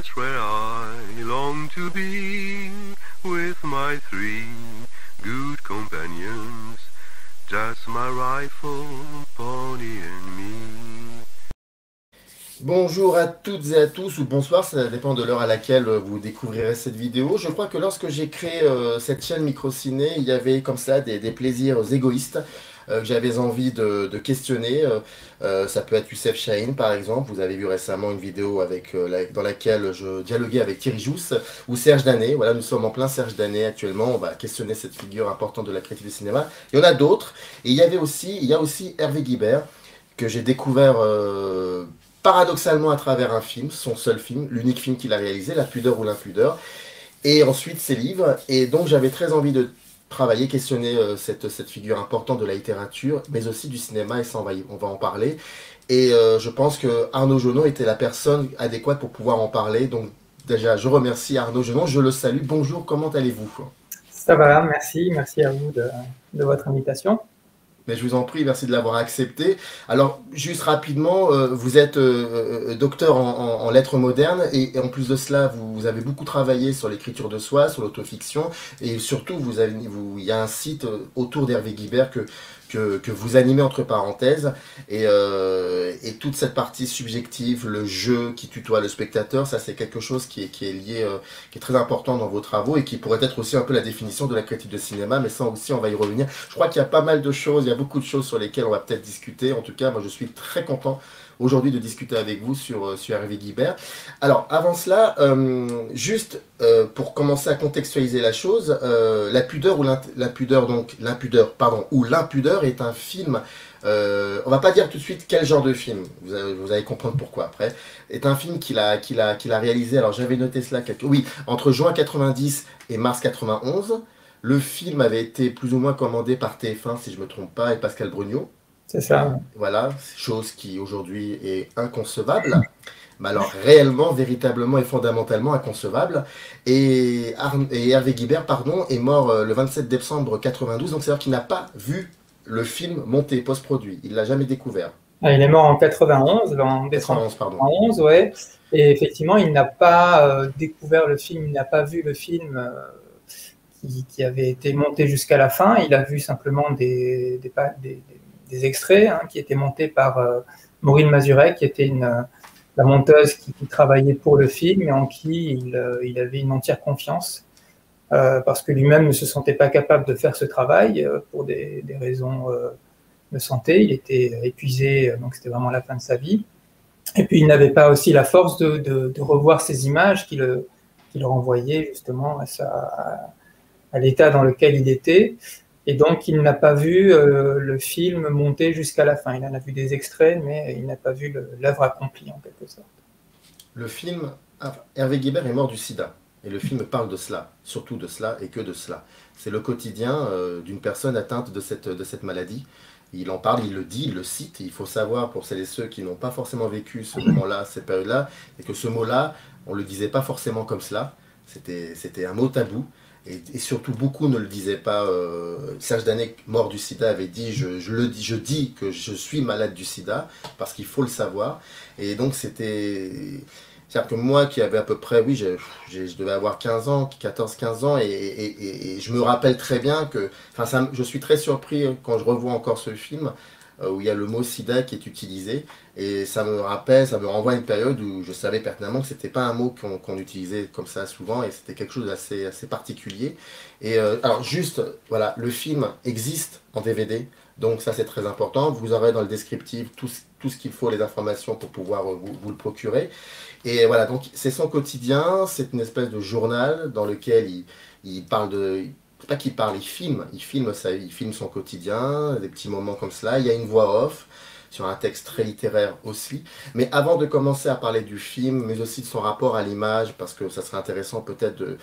That's where I long to be with my three good companions. Just my rifle, pony and me. Bonjour à toutes et à tous, ou bonsoir, ça dépend de l'heure à laquelle vous découvrirez cette vidéo. Je crois que lorsque j'ai créé euh, cette chaîne Microciné, il y avait comme ça des, plaisirs égoïstes que j'avais envie de, questionner. Euh, euh, ça peut être Youssef Chahine par exemple, vous avez vu récemment une vidéo avec, euh, dans laquelle je dialoguais avec Thierry Jousse ou Serge Danet. Voilà, nous sommes en plein Serge Danet actuellement, on va questionner cette figure importante de la critique du cinéma. Il y en a d'autres, et il y avait aussi, il y a aussi Hervé Guibert, que j'ai découvert euh, paradoxalement à travers un film, son seul film, l'unique film qu'il a réalisé, La pudeur ou l'impudeur, et ensuite ses livres. Et donc j'avais très envie de travailler, questionner euh, cette, cette figure importante de la littérature, mais aussi du cinéma, et ça on va, y- on va en parler. Et euh, je pense que Arnaud Jonot était la personne adéquate pour pouvoir en parler. Donc déjà, je remercie Arnaud Jonot, je le salue. Bonjour, comment allez-vous? Ça va, merci, merci à vous de votre invitation. Mais je vous en prie, merci de l'avoir accepté. Alors, juste rapidement, euh, vous êtes euh, euh, docteur en, lettres modernes et, en plus de cela, vous, avez beaucoup travaillé sur l'écriture de soi, sur l'autofiction et surtout, vous avez, vous, il y a un site autour d'Hervé Guibert que, que, que vous animez entre parenthèses et, euh, et toute cette partie subjective, le jeu qui tutoie le spectateur, ça c'est quelque chose qui est, qui est lié, euh, qui est très important dans vos travaux et qui pourrait être aussi un peu la définition de la critique de cinéma, mais ça aussi on va y revenir. Je crois qu'il y a pas mal de choses, il y a beaucoup de choses sur lesquelles on va peut-être discuter. En tout cas, moi je suis très content aujourd'hui de discuter avec vous sur, euh, sur Hervé Guibert. Alors avant cela, euh, juste euh, pour commencer à contextualiser la chose, La pudeur ou la pudeur donc l'impudeur pardon ou l'impudeur est un film. On va pas dire tout de suite quel genre de film. Vous allez, comprendre pourquoi après. Est un film qu'il a qu'il a qu'il a réalisé. Alors j'avais noté cela quelque... oui entre juin 90 et mars 91. Le film avait été plus ou moins commandé par TF1 si je me trompe pas et Pascal Brugnaud. C'est ça. Voilà, chose qui aujourd'hui est inconcevable. Mais alors réellement, véritablement et fondamentalement inconcevable. Et, Hervé Guibert, pardon, est mort euh, le 27 décembre 92, donc c'est-à-dire qu'il n'a pas vu le film monté, post-produit. Il l'a jamais découvert. Ah, Il est mort en 91, en décembre 91, pardon. 91, ouais. Et effectivement, il n'a pas euh, découvert le film, il n'a pas vu le film euh, qui, qui avait été monté jusqu'à la fin. Il a vu simplement des, des, pa- des- des- des extraits hein, qui étaient montés par euh, Maureen Mazurek, qui était une, euh, la monteuse qui, travaillait pour le film et en qui il, euh, avait une entière confiance. parce que lui-même ne se sentait pas capable de faire ce travail pour des, raisons de santé. Il était épuisé, donc c'était vraiment la fin de sa vie. Et puis il n'avait pas aussi la force de, de, revoir ces images qui le, renvoyaient justement à, à l'état dans lequel il était. Et donc il n'a pas vu euh, le film monter jusqu'à la fin. Il en a vu des extraits, mais il n'a pas vu l'œuvre accomplie en quelque sorte. Le film, ah, Hervé Guibert est mort du sida. Et le film parle de cela, surtout de cela et que de cela. C'est le quotidien euh, d'une personne atteinte de cette, maladie. Il en parle, il le dit, il le cite. Il faut savoir pour celles et ceux qui n'ont pas forcément vécu ce moment-là, cette période-là, et que ce mot-là, on ne le disait pas forcément comme cela. C'était un mot tabou. Et, surtout, beaucoup ne le disaient pas. Euh, Serge Danet, mort du sida, avait dit je, le dis, je dis que je suis malade du sida, parce qu'il faut le savoir. Et donc, c'était. C'est-à-dire que moi qui avais à peu près, oui, je, devais avoir 15 ans, 14-15 ans, et, je me rappelle très bien que, enfin, je suis très surpris quand je revois encore ce film, où il y a le mot sida qui est utilisé, et ça me rappelle, ça me renvoie à une période où je savais pertinemment que c'était pas un mot qu'on utilisait comme ça souvent, et c'était quelque chose d'assez assez particulier. Et euh, alors juste, voilà, le film existe en DVD, donc ça c'est très important. Vous aurez dans le descriptif tout, tout ce qu'il faut, les informations pour pouvoir euh, vous, vous le procurer. Et voilà, donc c'est son quotidien, c'est une espèce de journal dans lequel il, il parle de... Pas qu'il parle, il filme, il filme, ça, il filme son quotidien, des petits moments comme cela. Il y a une voix off sur un texte très littéraire aussi. Mais avant de commencer à parler du film, mais aussi de son rapport à l'image, parce que ça serait intéressant peut-être de,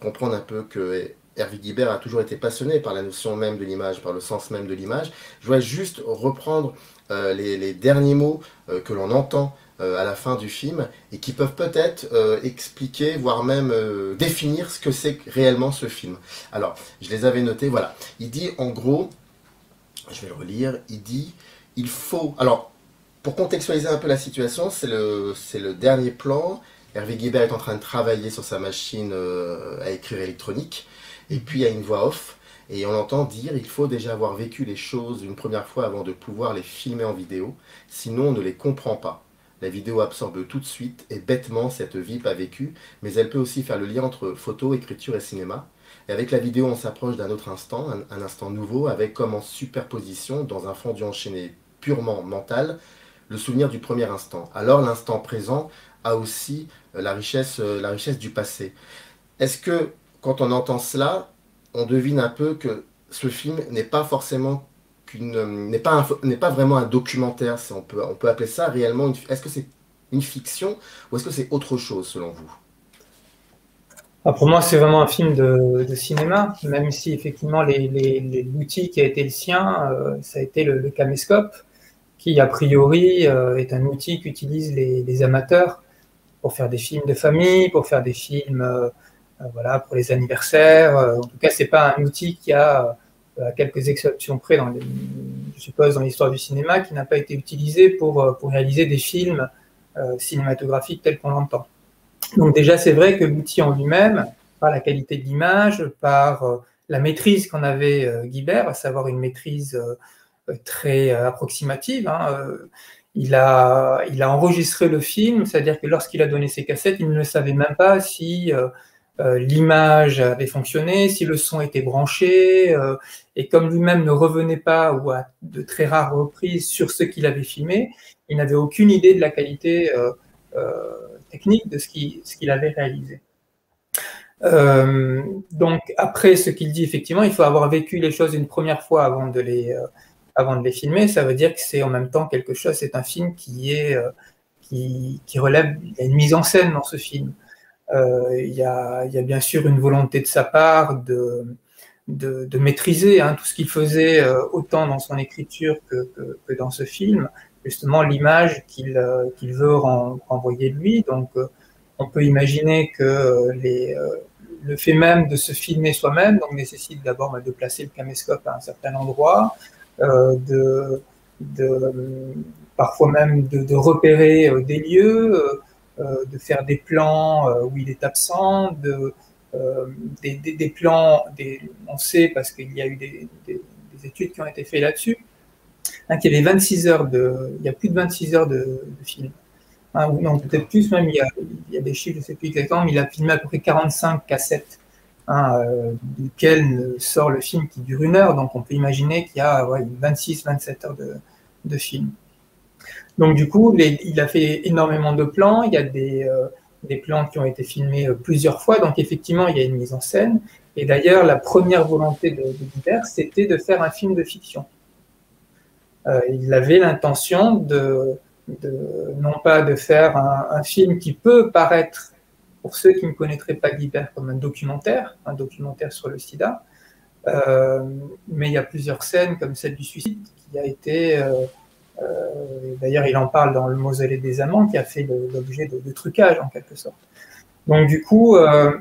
comprendre un peu que Hervé Guibert a toujours été passionné par la notion même de l'image, par le sens même de l'image. Je voudrais juste reprendre euh, les, derniers mots euh, que l'on entend à la fin du film et qui peuvent peut-être euh, expliquer, voire même euh, définir ce que c'est réellement ce film. Alors, je les avais notés, voilà. Il dit en gros, je vais le relire, il dit, il faut... Alors, pour contextualiser un peu la situation, c'est le, dernier plan Hervé Guibert est en train de travailler sur sa machine euh, à écrire électronique, et puis il y a une voix off, et on entend dire il faut déjà avoir vécu les choses une première fois avant de pouvoir les filmer en vidéo, sinon on ne les comprend pas. La vidéo absorbe tout de suite et bêtement cette vie pas vécue, mais elle peut aussi faire le lien entre photo, écriture et cinéma. Et avec la vidéo, on s'approche d'un autre instant, un, instant nouveau, avec comme en superposition, dans un fondu enchaîné purement mental, le souvenir du premier instant. Alors l'instant présent a aussi euh, la richesse, euh, la richesse du passé. Est-ce que quand on entend cela, on devine un peu que ce film n'est pas forcément n'est pas n'est pas vraiment un documentaire, on peut on peut appeler ça réellement est-ce que c'est une fiction ou est-ce que c'est autre chose selon vous? Ah, Pour moi, c'est vraiment un film de, cinéma, même si effectivement l'outil qui a été le sien, ça a été le, le caméscope qui a priori euh, est un outil qu'utilisent les, amateurs pour faire des films de famille, pour faire des films euh, euh, voilà, pour les anniversaires. En tout cas, c'est pas un outil qui a, à quelques exceptions près, je suppose, dans l'histoire du cinéma, qui n'a pas été utilisé pour, pour réaliser des films cinématographiques tels qu'on l'entend. Donc déjà, c'est vrai que l'outil en lui-même, par la qualité de l'image, par la maîtrise qu'en avait Guibert, à savoir une maîtrise très euh, approximative. Hein, euh, il a, il a enregistré le film, c'est-à-dire que lorsqu'il a donné ses cassettes, il ne savait même pas si euh, l'image avait fonctionné, si le son était branché, et comme lui-même ne revenait pas ou à de très rares reprises sur ce qu'il avait filmé, il n'avait aucune idée de la qualité technique de ce qu'il avait réalisé. donc après ce qu'il dit, effectivement, il faut avoir vécu les choses une première fois avant de les, avant de les filmer, ça veut dire que c'est en même temps quelque chose, c'est un film qui est euh, qui, qui, relève, il y a une mise en scène dans ce film. Euh, il, y a, bien sûr une volonté de sa part de, maîtriser hein, tout ce qu'il faisait euh, autant dans son écriture que, dans ce film, justement l'image qu'il euh, veut renvoyer de lui. Donc on peut imaginer que le fait même de se filmer soi-même nécessite d'abord bah, de placer le caméscope à un certain endroit, de, parfois même de, repérer des lieux, de faire des plans où il est absent, de, des, plans, on sait parce qu'il y a eu des, des, études qui ont été faites là-dessus, hein, qu'il y avait 26 heures de, il y a plus de 26 heures de, film. Hein, non, peut-être plus même, il y, a, des chiffres, je ne sais plus exactement, mais il a filmé à peu près 45 cassettes hein, euh, duquel sort le film qui dure une heure. Donc on peut imaginer qu'il y a ouais, 26-27 heures de, film. Donc du coup, il a fait énormément de plans. Il y a des, euh, des plans qui ont été filmés euh, plusieurs fois. Donc effectivement, il y a une mise en scène. Et d'ailleurs, la première volonté de, de c'était de faire un film de fiction. Euh, il avait l'intention de, non pas de faire un, film qui peut paraître pour ceux qui ne connaîtraient pas Guibert comme un documentaire, un documentaire sur le sida. Mais il y a plusieurs scènes comme celle du suicide qui a été, d'ailleurs il en parle dans le mausolée des amants, qui a fait l'objet de, de, trucage en quelque sorte. Donc du coup, euh,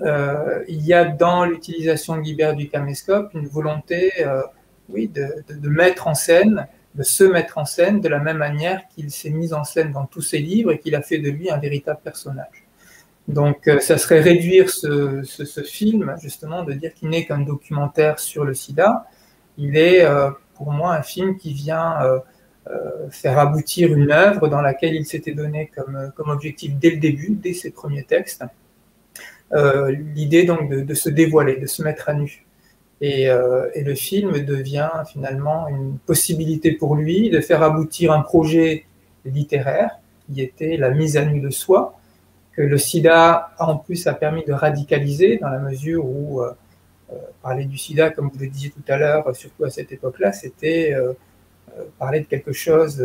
euh, il y a dans l'utilisation de Guibert du caméscope une volonté, euh, oui, de, mettre en scène, de se mettre en scène de la même manière qu'il s'est mis en scène dans tous ses livres et qu'il a fait de lui un véritable personnage. Donc, euh, ça serait réduire ce, film, justement, de dire qu'il n'est qu'un documentaire sur le sida. Il est, euh, pour moi, un film qui vient euh, euh faire aboutir une œuvre dans laquelle il s'était donné comme, comme objectif dès le début, dès ses premiers textes, euh, l'idée donc de, se dévoiler, de se mettre à nu. Et, le film devient finalement une possibilité pour lui de faire aboutir un projet littéraire qui était la mise à nu de soi, que le sida, en plus, a permis de radicaliser dans la mesure où euh, euh, parler du sida, comme vous le disiez tout à l'heure, surtout à cette époque-là, c'était euh, euh parler de quelque chose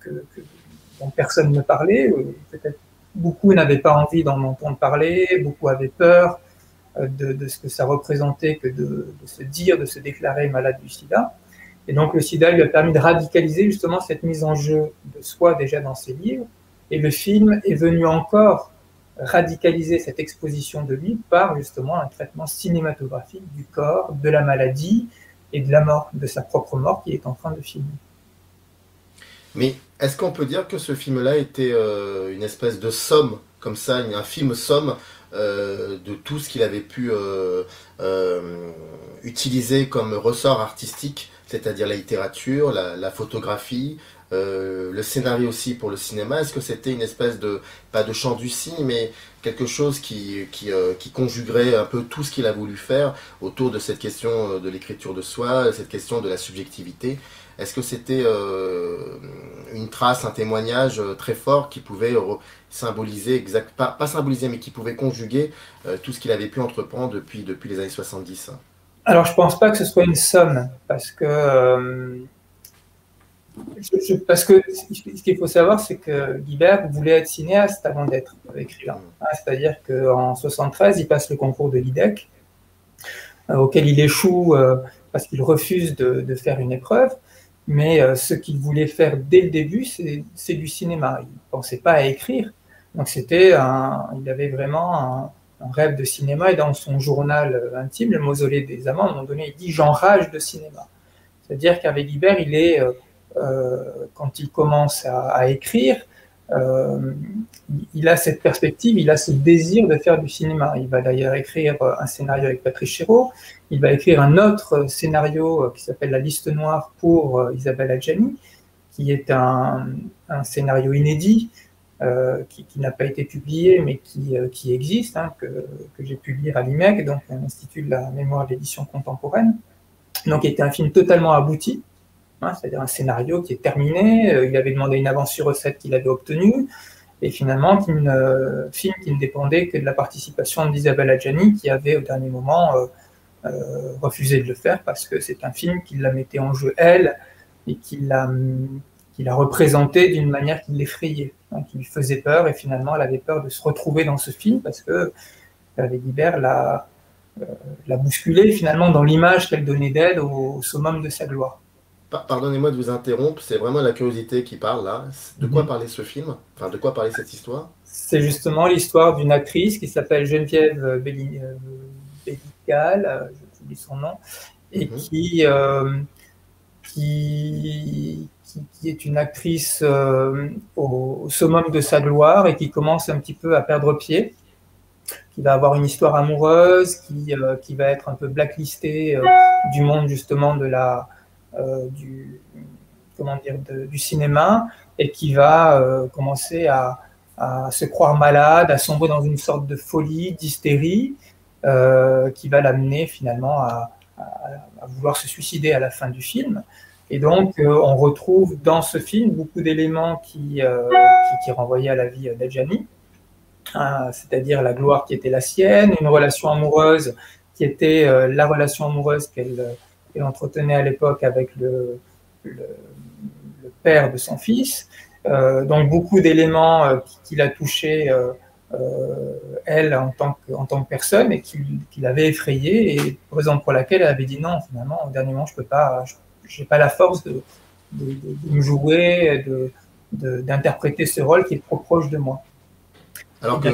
que, dont personne ne parlait. Peut-être beaucoup n'avaient pas envie d'en entendre parler, beaucoup avaient peur de, de, ce que ça représentait que de, se dire, de se déclarer malade du sida. Et donc le sida lui a permis de radicaliser justement cette mise en jeu de soi déjà dans ses livres. Et le film est venu encore radicaliser cette exposition de lui par justement un traitement cinématographique du corps, de la maladie et de sa propre mort qu'il est en train de filmer. Mais est-ce qu'on peut dire que ce film-là était euh, une espèce de somme comme ça, un film somme de tout ce qu'il avait pu utiliser comme ressort artistique, c'est-à-dire la littérature, la photographie, euh, le scénario aussi pour le cinéma, est-ce que c'était une espèce de, pas de chant du cygne, mais quelque chose qui, qui, euh, conjuguerait un peu tout ce qu'il a voulu faire autour de cette question euh, de l'écriture de soi, cette question de la subjectivité? Est-ce que c'était une trace, un témoignage très fort qui pouvait symboliser, exact, pas, pas, symboliser, mais qui pouvait conjuguer tout ce qu'il avait pu entreprendre depuis, depuis les années 70 Alors je pense pas que ce soit une somme, parce que parce que ce qu'il faut savoir, c'est que Guibert voulait être cinéaste avant d'être écrivain. Hein, c'est-à-dire qu'en 73, il passe le concours de l'IDEC, euh, auquel il échoue euh, parce qu'il refuse de, faire une épreuve. Mais euh, ce qu'il voulait faire dès le début, c'est du cinéma. Il ne pensait pas à écrire. Donc c'était il avait vraiment un, un, rêve de cinéma. Et dans son journal intime, le mausolée des amants, à un moment donné, il dit j'enrage de cinéma. C'est-à-dire qu'avec Guibert, il est euh, quand il commence à, écrire, euh, il a cette perspective, il a ce désir de faire du cinéma. Il va d'ailleurs écrire un scénario avec Patrice Chéreau, il va écrire un autre scénario qui s'appelle La liste noire pour Isabelle Adjani, qui est un, scénario inédit euh, qui, n'a pas été publié mais qui, qui existe, hein, que, que j'ai pu lire à l'IMEC, donc l'Institut de la mémoire de l'édition contemporaine. Donc, il était un film totalement abouti, Hein, c'est-à-dire un scénario qui est terminé, euh, il avait demandé une avance sur recette qu'il avait obtenue, et finalement un euh, film qui ne dépendait que de la participation d'Isabelle Adjani, qui avait au dernier moment euh, refusé de le faire parce que c'est un film qui la mettait en jeu elle et qui la, qui représentait d'une manière qui l'effrayait, hein, qui lui faisait peur, et finalement elle avait peur de se retrouver dans ce film parce que avec Guibert l'a, l'a bousculé finalement dans l'image qu'elle donnait d'elle au summum de sa gloire. Pardonnez-moi de vous interrompre, c'est vraiment la curiosité qui parle là. De quoi mhm. parlait ce film? Enfin, de quoi parlait cette histoire? C'est justement l'histoire d'une actrice qui s'appelle Geneviève euh, Bellical, euh, dis son nom, et mhm. qui, euh, qui, qui, est une actrice au, summum de sa gloire et qui commence un petit peu à perdre pied, qui va avoir une histoire amoureuse, qui, qui va être un peu blacklistée du monde justement de la euh, du, comment dire, du cinéma et qui va euh, commencer à, se croire malade, à sombrer dans une sorte de folie, d'hystérie, euh, qui va l'amener finalement à, vouloir se suicider à la fin du film. Et donc, on retrouve dans ce film beaucoup d'éléments qui, qui, renvoyaient à la vie d'Adjani, hein, c'est-à-dire la gloire qui était la sienne, une relation amoureuse qui était la relation amoureuse qu'elle qu'elle entretenait à l'époque avec le, père de son fils. Euh, donc beaucoup d'éléments euh, qu'il a touchés, euh, elle, en tant, que, personne, et qui, l'avait effrayée, et raison pour laquelle elle avait dit non, finalement, au dernier moment, je peux pas, je n'ai pas la force de, me jouer, d'interpréter ce rôle qui est trop proche de moi. Alors que,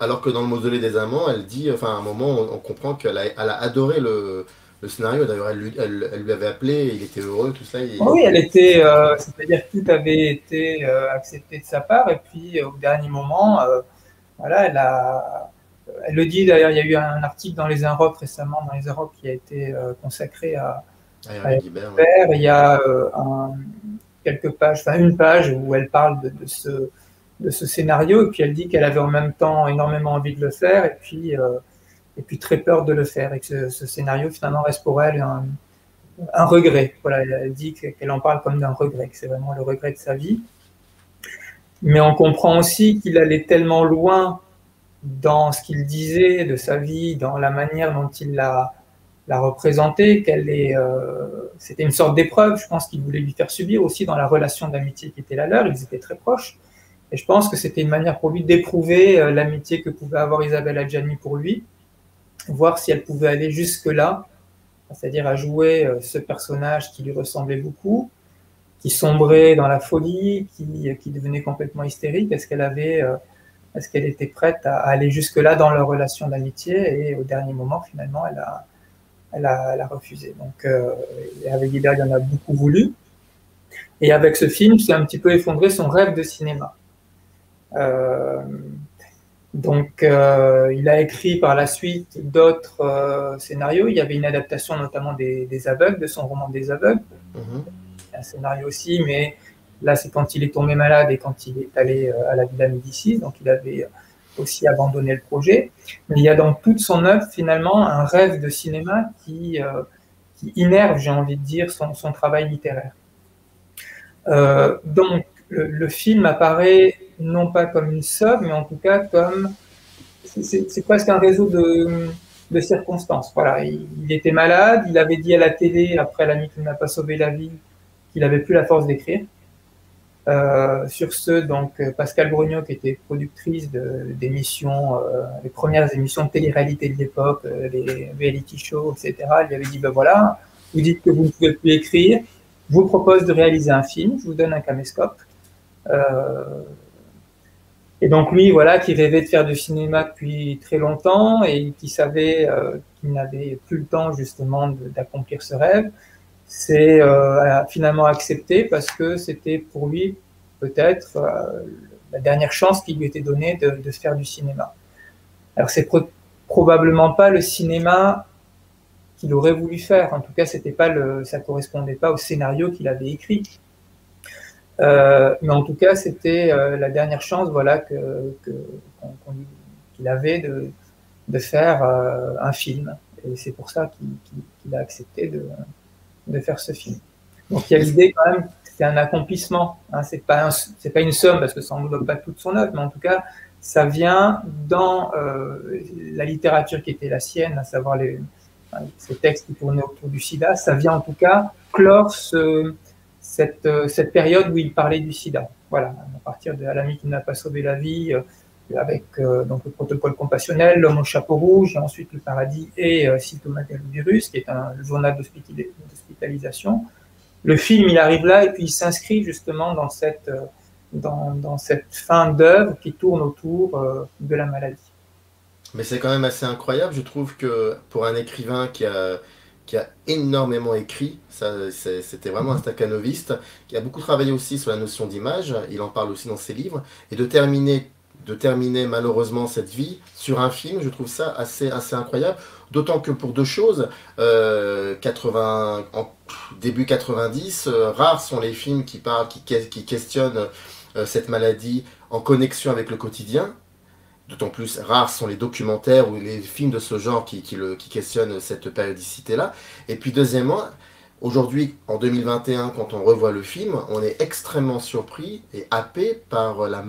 alors, que dans le mausolée des amants, elle dit, enfin à un moment, on, comprend qu'elle a, elle a adoré le, le scénario. D'ailleurs, elle, elle, lui avait appelé, il était heureux, tout ça. Oui, elle était, euh, c'est-à-dire que tout avait été euh, accepté de sa part, et puis euh, au dernier moment, voilà, elle a, elle le dit. D'ailleurs, il y a eu un article dans les Inrop récemment, dans les Inrop, qui a été consacré à, à, Il y a un, quelques pages, enfin une page où elle parle de, de, ce de ce scénario, et puis elle dit qu'elle avait en même temps énormément envie de le faire, et puis et puis très peur de le faire, et que ce, scénario finalement reste pour elle un, regret. Voilà, elle dit qu'elle en parle comme d'un regret, que c'est vraiment le regret de sa vie. Mais on comprend aussi qu'il allait tellement loin dans ce qu'il disait de sa vie, dans la manière dont il l'a la représenté, qu'elle est, euh, c'était une sorte d'épreuve, je pense qu'il voulait lui faire subir aussi dans la relation d'amitié qui était la leur, ils étaient très proches. Et je pense que c'était une manière pour lui d'éprouver euh, l'amitié que pouvait avoir Isabelle Adjani pour lui, voir si elle pouvait aller jusque-là, c'est-à-dire à jouer euh, ce personnage qui lui ressemblait beaucoup, qui sombrait dans la folie, qui, qui devenait complètement hystérique. Est-ce qu'elle avait, euh, est-ce qu'elle était prête à aller jusque-là dans leur relation d'amitié Et au dernier moment, finalement, elle a, elle a, refusé. Donc, euh, avec Guibert, il en a beaucoup voulu. Et avec ce film, c'est un petit peu effondré son rêve de cinéma. Euh, Donc, euh, il a écrit par la suite d'autres euh, scénarios. Il y avait une adaptation notamment des, aveugles, de son roman des aveugles. Mhm. Un scénario aussi, mais là, c'est quand il est tombé malade et quand il est allé euh, à la Villa Médicis. Donc, il avait aussi abandonné le projet. Mais il y a dans toute son œuvre, finalement, un rêve de cinéma qui, qui innerve, j'ai envie de dire, son, son travail littéraire. donc, le, film apparaît non pas comme une somme, mais en tout cas comme c'est presque un réseau de, de circonstances. Voilà, il, était malade, il avait dit à la télé après l'ami qui n'a pas sauvé la vie qu'il avait plus la force d'écrire. Euh, sur ce, donc Pascal Brognaud, qui était productrice d'émissions, euh, les premières émissions de télé-réalité de l'époque, euh, les reality shows, etc., lui avait dit ben voilà, vous dites que vous ne pouvez plus écrire, je vous propose de réaliser un film, je vous donne un caméscope. Et donc lui, voilà, qui rêvait de faire du cinéma depuis très longtemps et qui savait euh, qu'il n'avait plus le temps justement d'accomplir ce rêve, c'est euh, finalement accepté parce que c'était pour lui peut-être euh, la dernière chance qui lui était donnée de, de faire du cinéma. Alors c'est probablement pas le cinéma qu'il aurait voulu faire. En tout cas, c'était pas le, ça correspondait pas au scénario qu'il avait écrit. Euh, mais en tout cas, c'était euh, la dernière chance voilà, que, qu'il avait de, de faire euh, un film. Et c'est pour ça qu'il, a accepté de, de, faire ce film. Donc il y a l'idée quand même c'est un accomplissement. Hein, c'est pas c'est pas une somme parce que ça n'englobe pas toute son œuvre, mais en tout cas ça vient dans la littérature qui était la sienne, à savoir les, ces textes qui tournaient autour du SIDA. Ça vient en tout cas clore ce, cette, euh, cette période où il parlait du sida. Voilà, à partir de l'ami qui n'a pas sauvé la vie, euh, avec euh, donc le protocole compassionnel, l'homme au chapeau rouge, et ensuite le paradis et euh, virus, qui est un journal d'hospitalisation. Le film, il arrive là et puis il s'inscrit justement dans cette, dans cette fin d'œuvre qui tourne autour de la maladie. Mais c'est quand même assez incroyable, je trouve que pour un écrivain qui a qui a énormément écrit, c'était vraiment un staccanoviste, qui a beaucoup travaillé aussi sur la notion d'image, il en parle aussi dans ses livres, et de terminer, de terminer malheureusement cette vie sur un film, je trouve ça assez, assez incroyable, d'autant que pour deux choses, 80, euh, en début 90, euh, rares sont les films qui, parlent, qui, qui questionnent euh, cette maladie en connexion avec le quotidien, D'autant plus rares sont les documentaires ou les films de ce genre qui, questionnent cette périodicité-là. Et puis deuxièmement, aujourd'hui, en 2021, quand on revoit le film, on est extrêmement surpris et happé par la...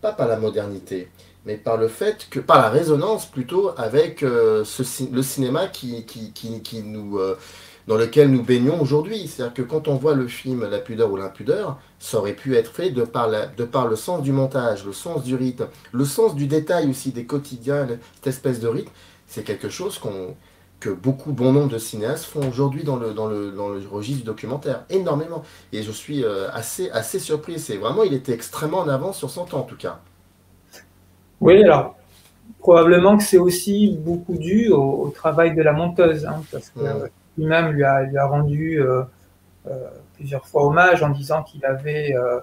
pas par la modernité, mais par le fait que, par la résonance plutôt avec euh, le cinéma qui, nous... Euh, dans lequel nous baignons aujourd'hui. C'est-à-dire que quand on voit le film La pudeur ou l'impudeur, ça aurait pu être fait de par, de par le sens du montage, le sens du rythme, le sens du détail aussi des quotidiens, cette espèce de rythme. C'est quelque chose qu'on que beaucoup, bon nombre de cinéastes font aujourd'hui dans le, dans, le, dans le registre du documentaire. Énormément. Et je suis euh, assez, assez surpris. C'est vraiment, il était extrêmement en avance sur son temps, en tout cas. Oui, alors, probablement que c'est aussi beaucoup dû au, travail de la monteuse. Hein, parce que, mmh lui-même lui a, rendu euh, euh, plusieurs fois hommage en disant qu'il avait. Euh,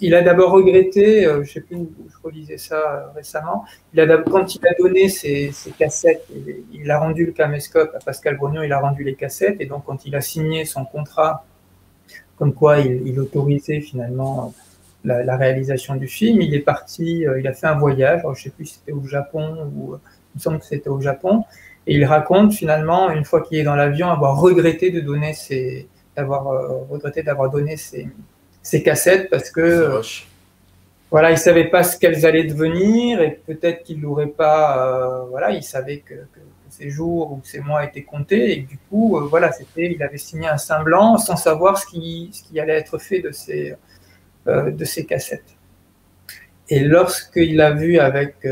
il a d'abord regretté, je ne sais plus où je relisais ça récemment, il a, quand il a donné ses, cassettes, il, a rendu le caméscope à Pascal Brognon, il a rendu les cassettes, et donc quand il a signé son contrat, comme quoi il, autorisait finalement la, la, réalisation du film, il est parti, il a fait un voyage, je ne sais plus si c'était au Japon ou il me semble que c'était au Japon, et il raconte finalement, une fois qu'il est dans l'avion, avoir regretté de donner ses, d'avoir euh, regretté d'avoir donné ses, ses, cassettes parce que euh, voilà, il savait pas ce qu'elles allaient devenir et peut-être qu'il n'aurait pas, euh, voilà, il savait que, que, ces jours ou ces mois étaient comptés et du coup, voilà, c'était, il avait signé un semblant sans savoir ce qui, ce qui allait être fait de ces, de ces cassettes. Et lorsqu'il a vu avec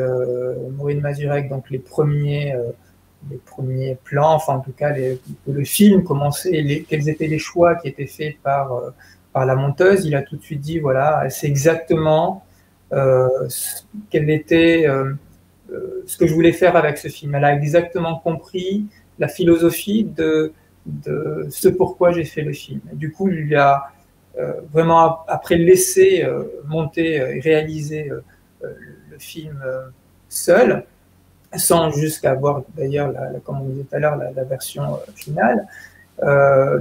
Maureen Mazurek, donc les premiers les premiers plans, enfin en tout cas le film commençait, les, quels étaient les choix qui étaient faits par, euh, par la monteuse, il a tout de suite dit voilà, c'est exactement euh, quel était euh, euh, ce que je voulais faire avec ce film. Elle a exactement compris la philosophie de, de ce pourquoi j'ai fait le film. du coup, il lui a vraiment après laissé monter et réaliser le film seul, sans jusqu'à voir d'ailleurs, comme on disait tout à l'heure, la, version finale.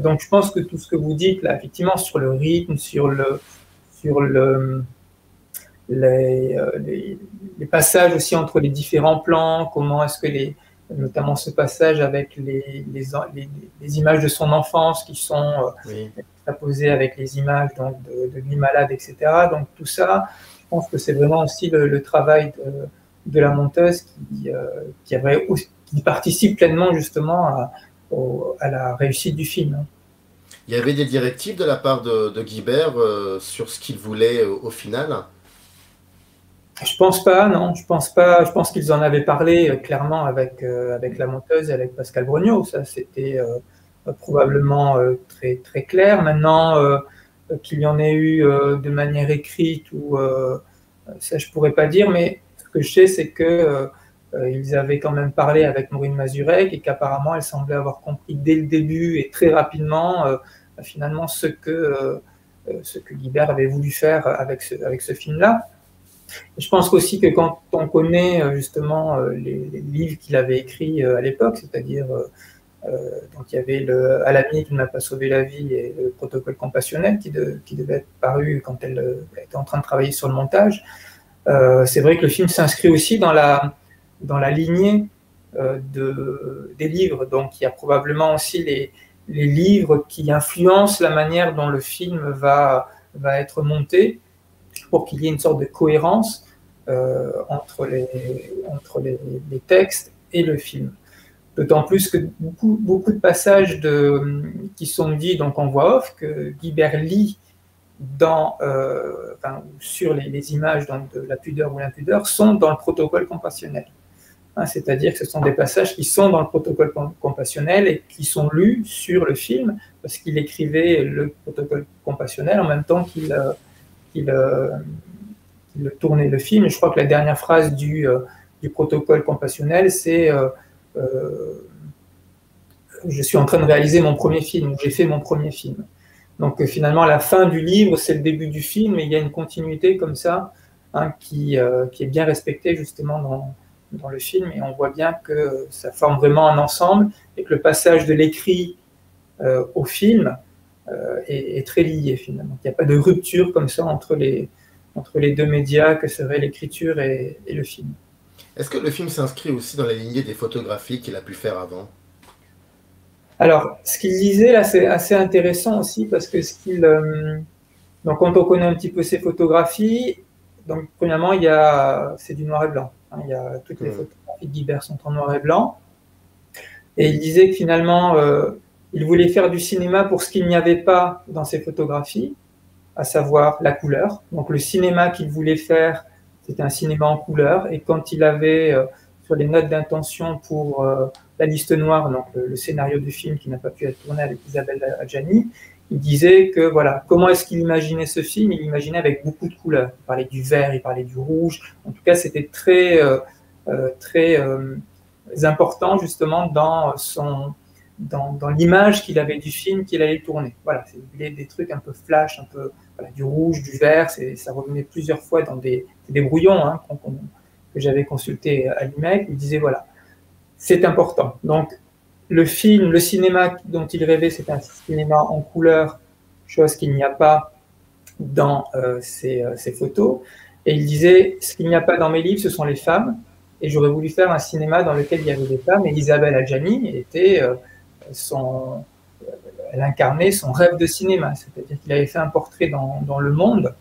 donc je pense que tout ce que vous dites là, effectivement, sur le rythme, sur le, sur le, les, les, passages aussi entre les différents plans, comment est-ce que les, notamment ce passage avec les, les, les, images de son enfance qui sont oui. apposées avec les images donc, de, de, lui malade, etc. Donc tout ça, je pense que c'est vraiment aussi le, travail de, de, la monteuse qui, euh, qui, avait, qui participe pleinement justement à, à, la réussite du film. Il y avait des directives de la part de, de Guibert euh, sur ce qu'il voulait au, au final? Je pense pas, non. Je pense pas. Je pense qu'ils en avaient parlé euh, clairement avec euh, avec la monteuse et avec Pascal Brognaud. Ça, c'était euh, probablement très très clair. Maintenant, qu'il y en ait eu de manière écrite ou ça, je pourrais pas dire. Mais que je sais, c'est que ils avaient quand même parlé avec Maureen Mazurek et qu'apparemment, elle semblait avoir compris dès le début et très rapidement finalement ce que ce que Guibert avait voulu faire avec ce film-là. Je pense aussi que quand on connaît euh, justement euh, les, livres qu'il avait écrits euh, à l'époque, c'est-à-dire donc il y avait le Alami qui n'a pas sauvé la vie et le protocole compassionnel qui, qui devait être paru quand elle était en train de travailler sur le montage. C'est vrai que le film s'inscrit aussi dans la, dans la lignée de, des livres. Donc il y a probablement aussi les, les livres qui influencent la manière dont le film va, va être monté pour qu'il y ait une sorte de cohérence euh, entre, les, entre les, textes et le film. D'autant plus que beaucoup, beaucoup de passages de, qui sont dits donc en voix off, que Guibert lit euh, sur les, images de la pudeur ou l'impudeur sont dans le protocole compassionnel. Hein, C'est-à-dire que ce sont des passages qui sont dans le protocole compassionnel et qui sont lus sur le film parce qu'il écrivait le protocole compassionnel en même temps qu'il euh, euh, tournait le film. Je crois que la dernière phrase du, du protocole compassionnel, c'est Je suis en train de réaliser mon premier film, j'ai fait mon premier film. Donc finalement, la fin du livre, c'est le début du film, et il y a une continuité comme ça hein, qui, qui, est bien respectée justement dans, dans, le film, et on voit bien que ça forme vraiment un ensemble, et que le passage de l'écrit au film euh, est, très lié finalement. Il n'y a pas de rupture comme ça entre les, entre les deux médias que seraient l'écriture et, le film. Est-ce que le film s'inscrit aussi dans la lignée des photographies qu'il a pu faire avant? Alors, ce qu'il disait là, c'est assez intéressant aussi parce que ce qu'il. Euh, donc, quand on connaît un petit peu ses photographies, donc, premièrement, il y a, c'est du noir et blanc. Hein. il y a toutes les photographies de Guibert sont en noir et blanc. Et il disait que finalement, euh, il voulait faire du cinéma pour ce qu'il n'y avait pas dans ses photographies, à savoir la couleur. Donc le cinéma qu'il voulait faire, c'était un cinéma en couleur. Et quand il avait euh, sur les notes d'intention pour euh, la liste noire, donc le, scénario du film qui n'a pas pu être tourné avec Isabelle Adjani, il disait que voilà, comment est-ce qu'il imaginait ce film? Il imaginait avec beaucoup de couleurs. Il parlait du vert, il parlait du rouge. En tout cas, c'était très euh, très important justement dans son dans, dans l'image qu'il avait du film qu'il allait tourner. Voilà, c'est des trucs un peu flash, un peu du rouge, du vert, ça revenait plusieurs fois dans des, des brouillons hein, que j'avais consulté à l'IMEC. Il disait voilà, c'est important. Donc le film, le cinéma dont il rêvait, c'est un cinéma en couleur, chose qu'il n'y a pas dans euh, ces, euh, photos. Et il disait, ce qu'il n'y a pas dans mes livres, ce sont les femmes. Et j'aurais voulu faire un cinéma dans lequel il y avait des femmes. Et Isabelle Adjani était euh, son, elle incarnait son rêve de cinéma, c'est-à-dire qu'il avait fait un portrait dans, dans, Le Monde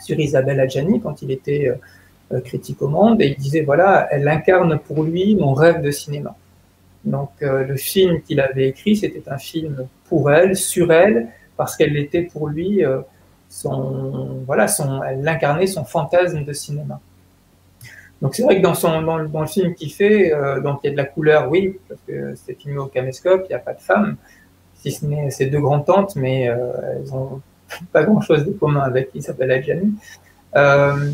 sur Isabelle Adjani quand il était critique au Monde, et il disait voilà, elle incarne pour lui mon rêve de cinéma. Donc euh, le film qu'il avait écrit, c'était un film pour elle, sur elle, parce qu'elle était pour lui euh, son voilà, son, elle incarnait son fantasme de cinéma. Donc c'est vrai que dans, son, dans, le, film qu'il fait, euh, donc il y a de la couleur, oui, parce que c'est filmé au caméscope, il n'y a pas de femmes, si ce n'est ses deux grands-tantes, mais euh, elles n'ont pas grand-chose de commun avec qui s'appelle Adjani. Euh,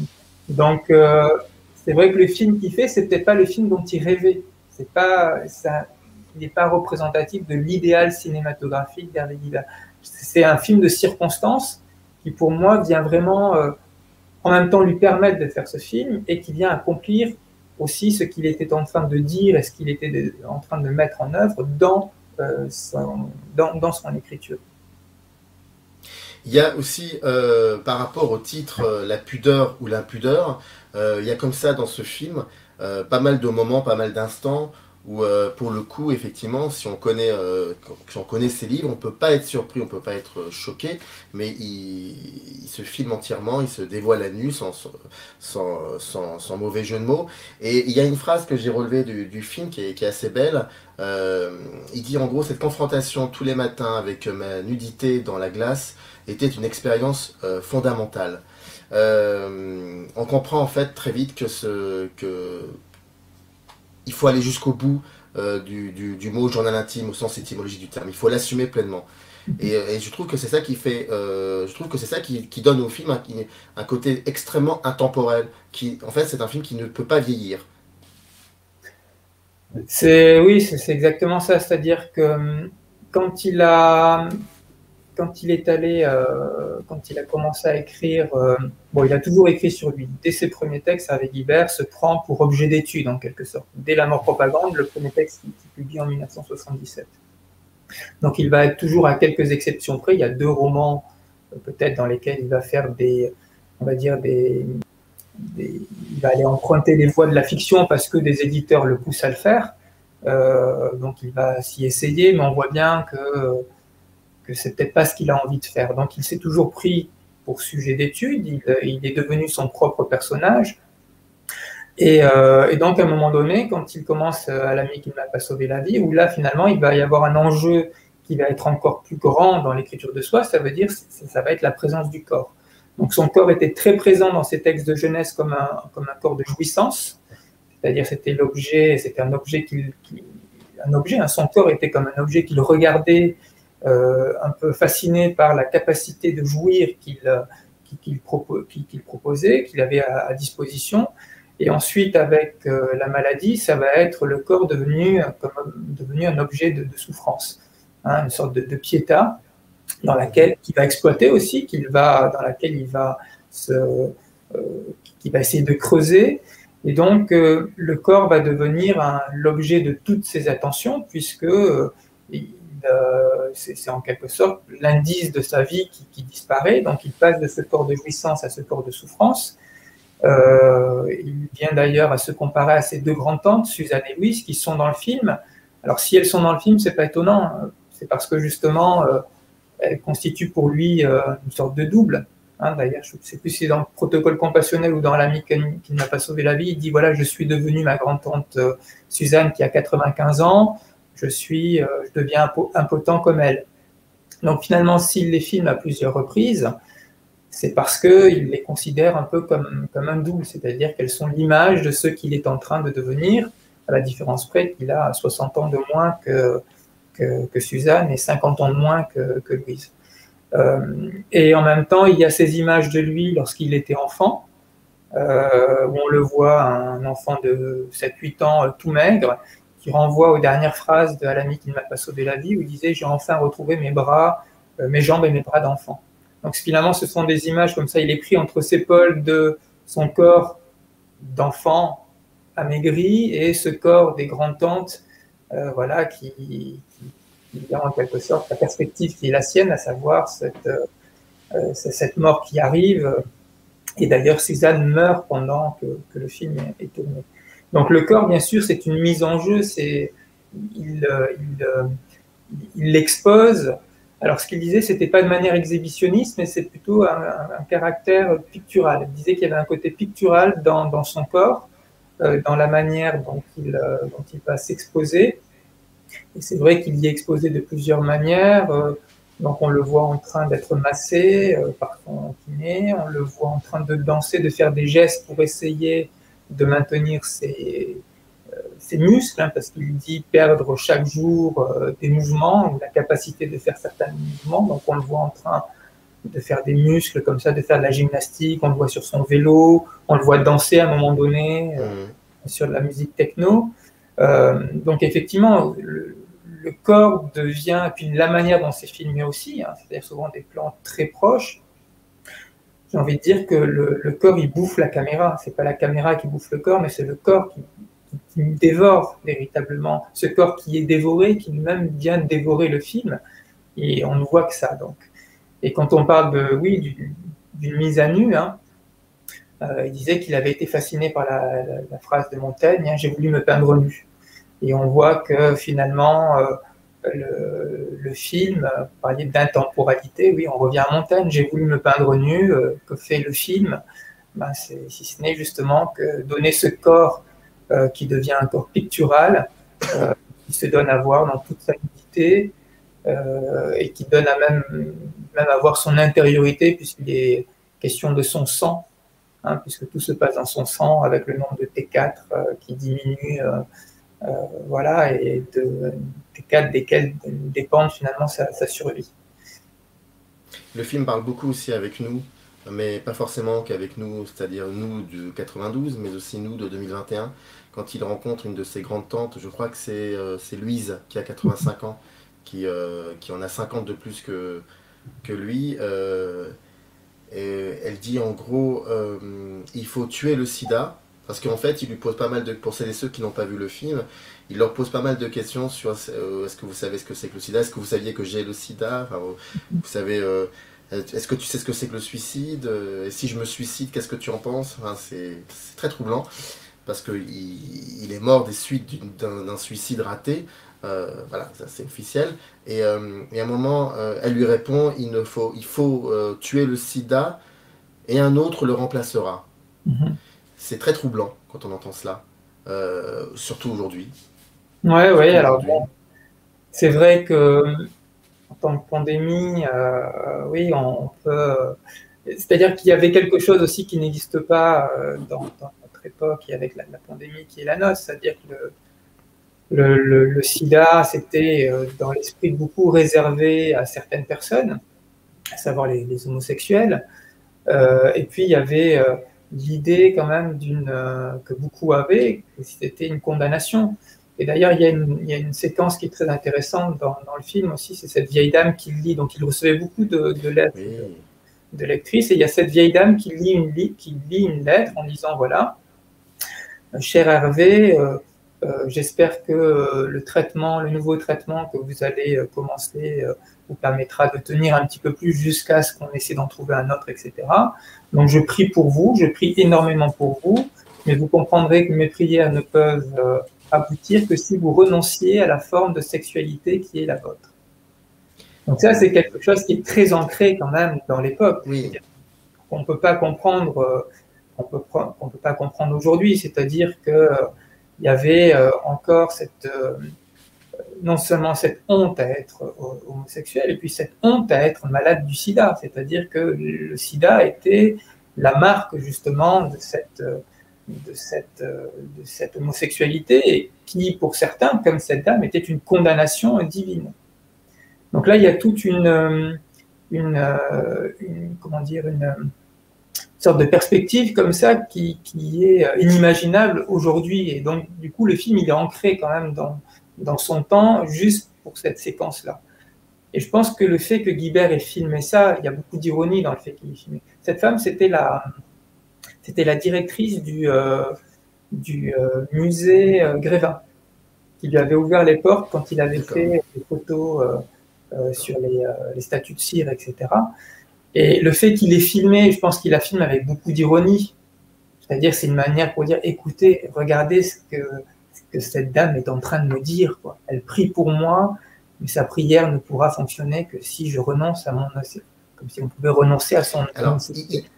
donc euh, c'est vrai que le film qu'il fait, c'est peut-être pas le film dont il rêvait. C'est pas, ça, il n'est pas représentatif de l'idéal cinématographique d'Hervé C'est un film de circonstance qui, pour moi, vient vraiment en même temps lui permettre de faire ce film et qui vient accomplir aussi ce qu'il était en train de dire et ce qu'il était en train de mettre en œuvre dans, euh, son, dans, son écriture. Il y a aussi, euh, par rapport au titre euh, La pudeur ou l'impudeur, il y a comme ça dans ce film pas mal de moments, pas mal d'instants où euh, pour le coup, effectivement, si on connaît, euh, si on connaît ces livres, on peut pas être surpris, on peut pas être choqué, mais il, se filme entièrement, il se dévoile à nu sans, sans, sans, mauvais jeu de mots. Et il y a une phrase que j'ai relevée du, film qui est, qui est, assez belle. Euh, il dit en gros, cette confrontation tous les matins avec ma nudité dans la glace était une expérience fondamentale. on comprend en fait très vite que, ce, que il faut aller jusqu'au bout euh, du, mot journal intime au sens étymologique du terme. Il faut l'assumer pleinement. Et, euh, je trouve que c'est ça qui fait, euh, je trouve que c'est ça qui, donne au film un, un, côté extrêmement intemporel. Qui, en fait, c'est un film qui ne peut pas vieillir. C'est oui, c'est exactement ça. C'est-à-dire que hum, quand il a quand il est allé, euh, quand il a commencé à écrire, euh, bon, il a toujours écrit sur lui. Dès ses premiers textes, avec Guibert, se prend pour objet d'étude en quelque sorte. Dès La mort propagande, le premier texte qu'il publie en 1977. Donc il va être toujours à quelques exceptions près. Il y a deux romans euh, peut-être dans lesquels il va faire des, on va dire des, il va aller emprunter les voies de la fiction parce que des éditeurs le poussent à le faire. donc il va s'y essayer, mais on voit bien que que c'est peut-être pas ce qu'il a envie de faire. Donc il s'est toujours pris pour sujet d'étude, il, euh, est devenu son propre personnage. Euh, et, donc à un moment donné, quand il commence euh, à l'ami qui ne m'a pas sauvé la vie, où là finalement il va y avoir un enjeu qui va être encore plus grand dans l'écriture de soi, ça veut dire ça, ça va être la présence du corps. Donc son corps était très présent dans ses textes de jeunesse comme un, comme un corps de jouissance, c'est-à-dire c'était l'objet, c'était un objet qu'il, un objet, hein. son corps était comme un objet qu'il regardait, un peu fasciné par la capacité de jouir qu'il qu'il proposait, qu'il avait à, disposition. Et ensuite, avec euh, la maladie, ça va être le corps devenu, devenu un objet de, souffrance, hein, une sorte de, de piéta dans laquelle il va exploiter aussi, qu'il va, dans laquelle il va se, euh, va essayer de creuser. Et donc, le corps va devenir l'objet de toutes ses attentions, puisque euh, c'est en quelque sorte l'indice de sa vie qui, disparaît. Donc il passe de ce corps de jouissance à ce corps de souffrance. Euh, il vient d'ailleurs à se comparer à ses deux grandes-tantes, Suzanne et Louise, qui sont dans le film. Alors si elles sont dans le film, c'est pas étonnant. C'est parce que justement, euh, elles constituent pour lui une sorte de double. Hein, d'ailleurs, je ne sais plus si c'est dans le protocole compassionnel ou dans l'ami qui, ne m'a pas sauvé la vie. Il dit voilà, je suis devenu ma grand-tante Suzanne qui a 95 ans je suis, euh, je deviens impotent comme elle. Donc finalement, s'il les filme à plusieurs reprises, c'est parce qu'il les considère un peu comme, comme un double, c'est-à-dire qu'elles sont l'image de ce qu'il est en train de devenir, à la différence près qu'il a 60 ans de moins que, que, Suzanne et 50 ans de moins que, Louise. Euh, et en même temps, il y a ces images de lui lorsqu'il était enfant, euh, où on le voit, un enfant de 7-8 ans tout maigre, qui renvoie aux dernières phrases de Alami qui m'a pas sauvé la vie, où il disait J'ai enfin retrouvé mes bras, euh, mes jambes et mes bras d'enfant. Donc finalement, ce sont des images comme ça. Il est pris entre ses épaules de son corps d'enfant amaigri et ce corps des grandes-tantes, euh, voilà, qui, qui, en quelque sorte la perspective qui est la sienne, à savoir cette, euh, cette mort qui arrive. Et d'ailleurs, Suzanne meurt pendant que le film est tourné. Donc le corps, bien sûr, c'est une mise en jeu, c'est il, euh, euh, il, l'expose. Alors ce qu'il disait, c'était pas de manière exhibitionniste, mais c'est plutôt un, caractère pictural. Il disait qu'il y avait un côté pictural dans, son corps, euh, dans la manière dont il, dont il va s'exposer. Et c'est vrai qu'il y est exposé de plusieurs manières. donc on le voit en train d'être massé par son kiné, on le voit en train de danser, de faire des gestes pour essayer de maintenir ses, euh, ses muscles, hein, parce qu'il dit perdre chaque jour euh, des mouvements, ou la capacité de faire certains mouvements. Donc on le voit en train de faire des muscles comme ça, de faire de la gymnastique, on le voit sur son vélo, on le voit danser à un moment donné euh, mmh. sur de la musique techno. donc effectivement, le, corps devient, et puis la manière dont c'est filmé aussi, hein, c'est-à-dire souvent des plans très proches, j'ai envie de dire que le, corps, il bouffe la caméra. C'est pas la caméra qui bouffe le corps, mais c'est le corps qui, dévore véritablement. Ce corps qui est dévoré, qui lui-même vient dévorer le film. Et on ne voit que ça, donc. Et quand on parle de, oui, d'une mise à nu, hein, euh, il disait qu'il avait été fasciné par la, phrase de Montaigne, hein, j'ai voulu me peindre nu. Et on voit que finalement, euh, le, film parlait d'intemporalité. Oui, on revient à Montaigne, j'ai voulu me peindre nu. Euh, que fait le film? Ben, Si ce n'est justement que donner ce corps qui devient un corps pictural, qui se donne à voir dans toute sa nudité, et qui donne à même, à voir son intériorité, puisqu'il est question de son sang Hein, puisque tout se passe dans son sang avec le nombre de T4 euh, qui diminue, euh, euh, voilà, et de T4 desquels dépend finalement sa, survie. Le film parle beaucoup aussi avec nous, mais pas forcément qu'avec nous, c'est-à-dire nous de 92, mais aussi nous de 2021, quand il rencontre une de ses grandes tantes, je crois que c'est Louise qui a 85 ans, qui, qui en a 50 de plus que, que lui. Et elle dit en gros, euh, il faut tuer le sida, parce qu'en fait, il lui pose pas mal de, pour celles et ceux qui n'ont pas vu le film, il leur pose pas mal de questions sur euh, est-ce que vous savez ce que c'est que le sida, est-ce que vous saviez que j'ai le sida, vous savez, euh, est-ce que tu sais ce que c'est que le suicide, et si je me suicide, qu'est-ce que tu en penses? C'est très troublant, parce qu'il il est mort des suites d'un suicide raté, euh, voilà, ça c'est officiel. Et, euh, à un moment, euh, elle lui répond il, ne faut, il faut tuer le sida et un autre le remplacera. Mhm. C'est très troublant quand on entend cela, surtout aujourd'hui. Ouais, ouais, alors c'est vrai que en tant que pandémie, oui, on, peut. C'est-à-dire qu'il y avait quelque chose aussi qui n'existe pas dans, notre époque et avec la, la, pandémie qui est la nôtre, c'est-à-dire que le, le, sida, c'était euh, dans l'esprit de beaucoup réservé à certaines personnes, à savoir les, homosexuels. Euh, et puis il y avait euh, l'idée quand même d'une que beaucoup avaient, que c'était une condamnation. Et d'ailleurs, il, il, y a une séquence qui est très intéressante dans, le film aussi, c'est cette vieille dame qui lit, donc il recevait beaucoup de, lettres de, lectrices, et il y a cette vieille dame qui lit une, qui lit une lettre en disant, voilà, cher Hervé, euh, j'espère que euh, le traitement, le nouveau traitement que vous allez euh, commencer vous permettra de tenir un petit peu plus jusqu'à ce qu'on essaie d'en trouver un autre, etc. Donc je prie pour vous, je prie énormément pour vous, mais vous comprendrez que mes prières ne peuvent aboutir que si vous renonciez à la forme de sexualité qui est la vôtre. Donc ça, c'est quelque chose qui est très ancré quand même dans l'époque. Oui. On ne peut pas comprendre, on peut, on peut pas comprendre aujourd'hui. C'est-à-dire que il y avait euh, encore cette, euh, non seulement cette honte à être euh, homosexuel, et puis cette honte à être malade du sida. C'est-à-dire que le sida était la marque justement de cette, homosexualité qui, pour certains, comme cette dame, était une condamnation divine. Donc là, il y a toute une, une comment dire, une, sorte de perspective comme ça qui, qui est euh, inimaginable aujourd'hui. Et donc, du coup, le film, il est ancré quand même dans, dans son temps, juste pour cette séquence-là. Et je pense que le fait que Guibert ait filmé ça, il y a beaucoup d'ironie dans le fait qu'il ait filmé. Cette femme, c'était la, c'était la directrice du, euh, du euh, musée Grévin, qui lui avait ouvert les portes quand il avait fait des photos sur les, les statues de cire, etc. Et le fait qu'il ait filmé, je pense qu'il a filmé avec beaucoup d'ironie. C'est-à-dire, c'est une manière pour dire, écoutez, regardez ce que, que, cette dame est en train de me dire. Quoi. Elle prie pour moi, mais sa prière ne pourra fonctionner que si je renonce à mon comme si on pouvait renoncer à son. Alors,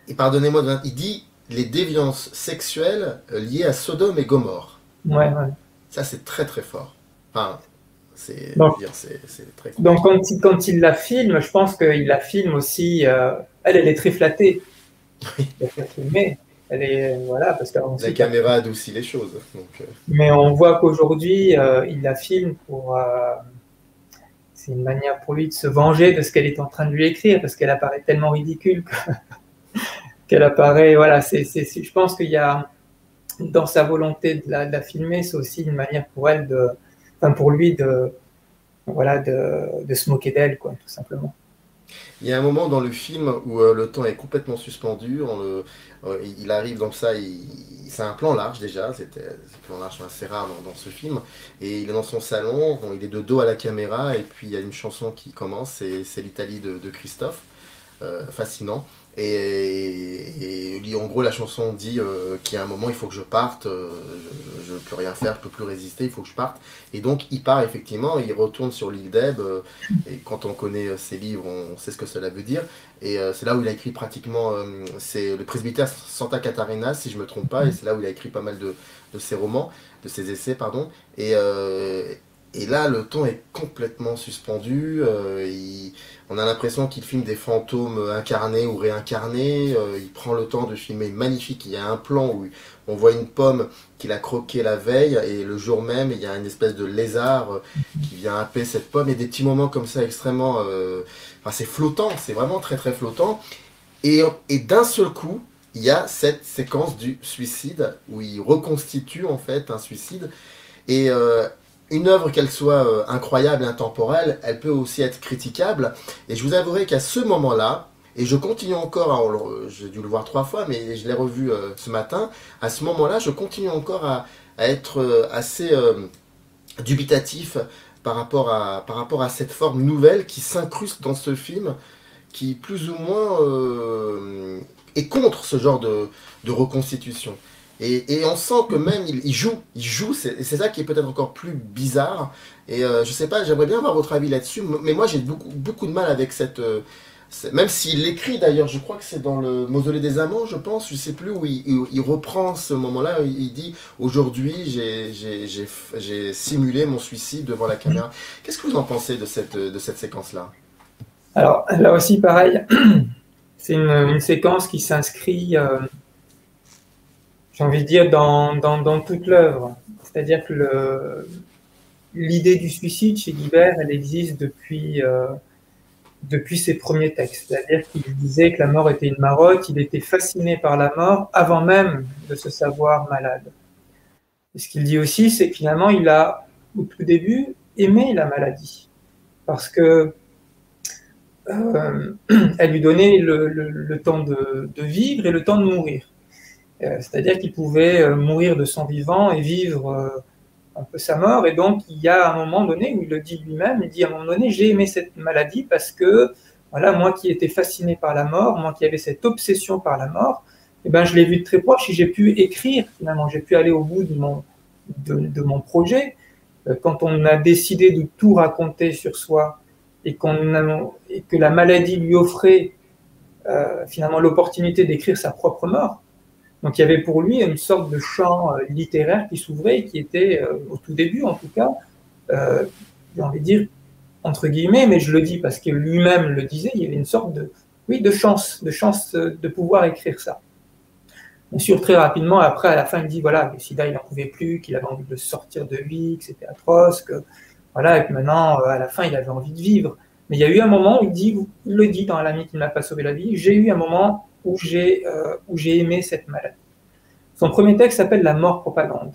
et pardonnez-moi, il dit les déviances sexuelles liées à Sodome et Gomorre. Ouais, ouais. Ça, c'est très très fort. Enfin, donc, donc quand, il, quand il la filme, je pense qu'il la filme aussi. Euh, elle, elle est très flattée. Elle est, voilà, parce que la caméra adoucit les choses. Euh. Mais on voit qu'aujourd'hui, euh, il la filme pour. c'est une manière pour lui de se venger de ce qu'elle est en train de lui écrire, parce qu'elle apparaît tellement ridicule qu'elle apparaît. Voilà, c'est, je pense qu'il y a dans sa volonté de la, de la filmer, c'est aussi une manière pour elle de, enfin pour lui de, voilà, de, de se moquer d'elle, quoi, tout simplement. Il y a un moment dans le film où euh, le temps est complètement suspendu. Euh, il arrive donc ça, c'est un plan large déjà, c'était un plan large assez rare dans, ce film. Et il est dans son salon, il est de dos à la caméra, et puis il y a une chanson qui commence, c'est l'Italie de, Christophe, euh, fascinant. Et, en gros, la chanson dit euh, qu'il y a un moment, il faut que je parte, euh, je ne peux rien faire, je ne peux plus résister, il faut que je parte. Et donc, il part effectivement, il retourne sur l'île d'Eb. Euh, et quand on connaît ses livres, on sait ce que cela veut dire. Et c'est là où il a écrit pratiquement, c'est le presbytère Santa Catarina, si je ne me trompe pas, et c'est là où il a écrit pas mal de, ses romans, de ses essais, pardon. Et, et là, le ton est complètement suspendu. Euh, on a l'impression qu'il filme des fantômes incarnés ou réincarnés. Euh, il prend le temps de filmer magnifique. Il y a un plan où on voit une pomme qu'il a croquée la veille et le jour même, il y a une espèce de lézard euh, qui vient happer cette pomme. Et des petits moments comme ça extrêmement... Enfin, c'est flottant. C'est vraiment très très flottant. Et, et d'un seul coup, il y a cette séquence du suicide où il reconstitue en fait un suicide. Et une œuvre, qu'elle soit euh, incroyable intemporelle, elle peut aussi être critiquable. Et je vous avouerai qu'à ce moment-là, et je continue encore, j'ai dû le voir trois fois, mais je l'ai revu euh, ce matin, à ce moment-là, je continue encore à, être euh, assez dubitatif par rapport, à, par rapport à cette forme nouvelle qui s'incruste dans ce film, qui plus ou moins est contre ce genre de reconstitution. Et, on sent que même il, joue, il joue, c'est ça qui est peut-être encore plus bizarre. Et euh, je sais pas, j'aimerais bien avoir votre avis là-dessus, mais moi j'ai beaucoup, de mal avec cette. Euh, même s'il l'écrit d'ailleurs, je crois que c'est dans le Mausolée des Amants, je pense, je sais plus, où il, reprend ce moment-là, il dit Aujourd'hui j'ai simulé mon suicide devant la caméra. Qu'est-ce que vous en pensez de cette, de cette séquence-là? Alors là aussi, pareil, c'est une, séquence qui s'inscrit. Euh, j'ai envie de dire, dans, toute l'œuvre. C'est-à-dire que l'idée du suicide chez Guibert, elle existe depuis, euh, depuis ses premiers textes. C'est-à-dire qu'il disait que la mort était une marotte, il était fasciné par la mort avant même de se savoir malade. Ce qu'il dit aussi, c'est que finalement, il a, au tout début, aimé la maladie. Parce que euh, elle lui donnait le, temps de, vivre et le temps de mourir. Euh, c'est-à-dire qu'il pouvait euh, mourir de son vivant et vivre euh, un peu sa mort. Et donc, il y a un moment donné où il le dit lui-même, il dit à un moment donné, j'ai aimé cette maladie parce que, voilà, moi qui étais fasciné par la mort, moi qui avais cette obsession par la mort, eh ben, je l'ai vu de très proche et j'ai pu écrire, finalement, j'ai pu aller au bout de mon, de, mon projet. Quand on a décidé de tout raconter sur soi et, que la maladie lui offrait finalement l'opportunité d'écrire sa propre mort, donc il y avait pour lui une sorte de champ euh, littéraire qui s'ouvrait et qui était, euh, au tout début en tout cas, euh, j'ai envie de dire, entre guillemets, mais je le dis parce que lui-même le disait, il y avait une sorte de, oui, de chance, de chance de pouvoir écrire ça. Bien sûr, très rapidement, après, à la fin, il dit, voilà, le sida, il n'en pouvait plus, qu'il avait envie de sortir de lui, que c'était atroce, que, voilà, et que maintenant, à la fin, il avait envie de vivre. Mais il y a eu un moment où il dit, le dit dans L'ami qui ne m'a pas sauvé la vie, j'ai eu un moment où j'ai euh, où j'ai aimé cette maladie. Son premier texte s'appelle La mort propagande.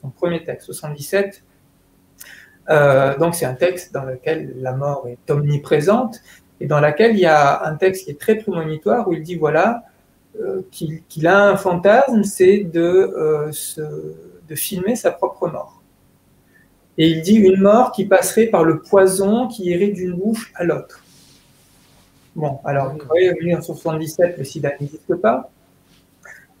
Son premier texte, 77. Euh, donc c'est un texte dans lequel la mort est omniprésente et dans lequel il y a un texte qui est très prémonitoire où il dit voilà euh, qu'il a un fantasme, c'est de, de filmer sa propre mort. Et il dit une mort qui passerait par le poison qui irait d'une bouche à l'autre. Bon, alors, vous voyez, en 77, le sida n'existe pas.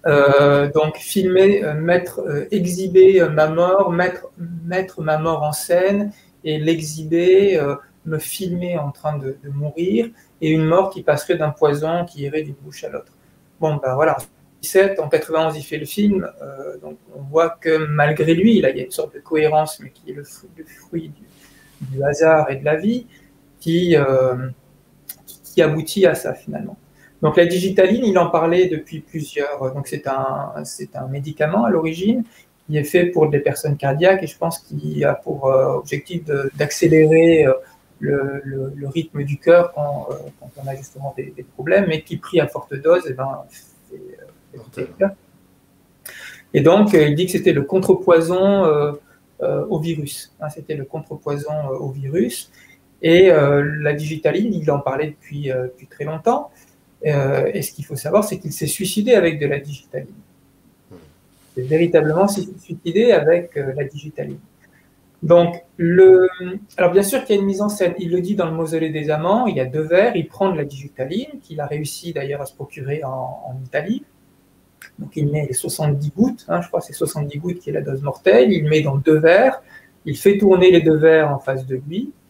Euh, donc, filmer, euh, mettre, euh, exhiber ma mort, mettre, mettre ma mort en scène et l'exhiber, me filmer en train de, mourir, et une mort qui passerait d'un poison qui irait d'une bouche à l'autre. Bon, ben voilà, en en 91, il fait le film, donc on voit que malgré lui, là, il y a une sorte de cohérence, mais qui est le fruit, du, hasard et de la vie, qui qui aboutit à ça finalement. Donc la digitaline, il en parlait depuis plusieurs. Donc c'est un, c'est un médicament à l'origine qui est fait pour des personnes cardiaques et je pense qu'il a pour euh, objectif d'accélérer euh, le, le, rythme du cœur quand, euh, quand, on a justement des, problèmes, mais qui pris à forte dose, et eh ben, Et donc il dit que c'était le contrepoison au virus. Hein, c'était le contrepoison au virus. Et la digitaline, il en parlait depuis, depuis très longtemps. et ce qu'il faut savoir, c'est qu'il s'est suicidé avec de la digitaline. C'est véritablement suicidé avec la digitaline. Donc, le... alors bien sûr qu'il y a une mise en scène. Il le dit dans le mausolée des amants, il y a deux verres, il prend de la digitaline, qu'il a réussi d'ailleurs à se procurer en, Italie. Donc il met les 70 gouttes, hein, je crois que c'est 70 gouttes qui est la dose mortelle, il met dans deux verres, il fait tourner les deux verres en face de lui, euh,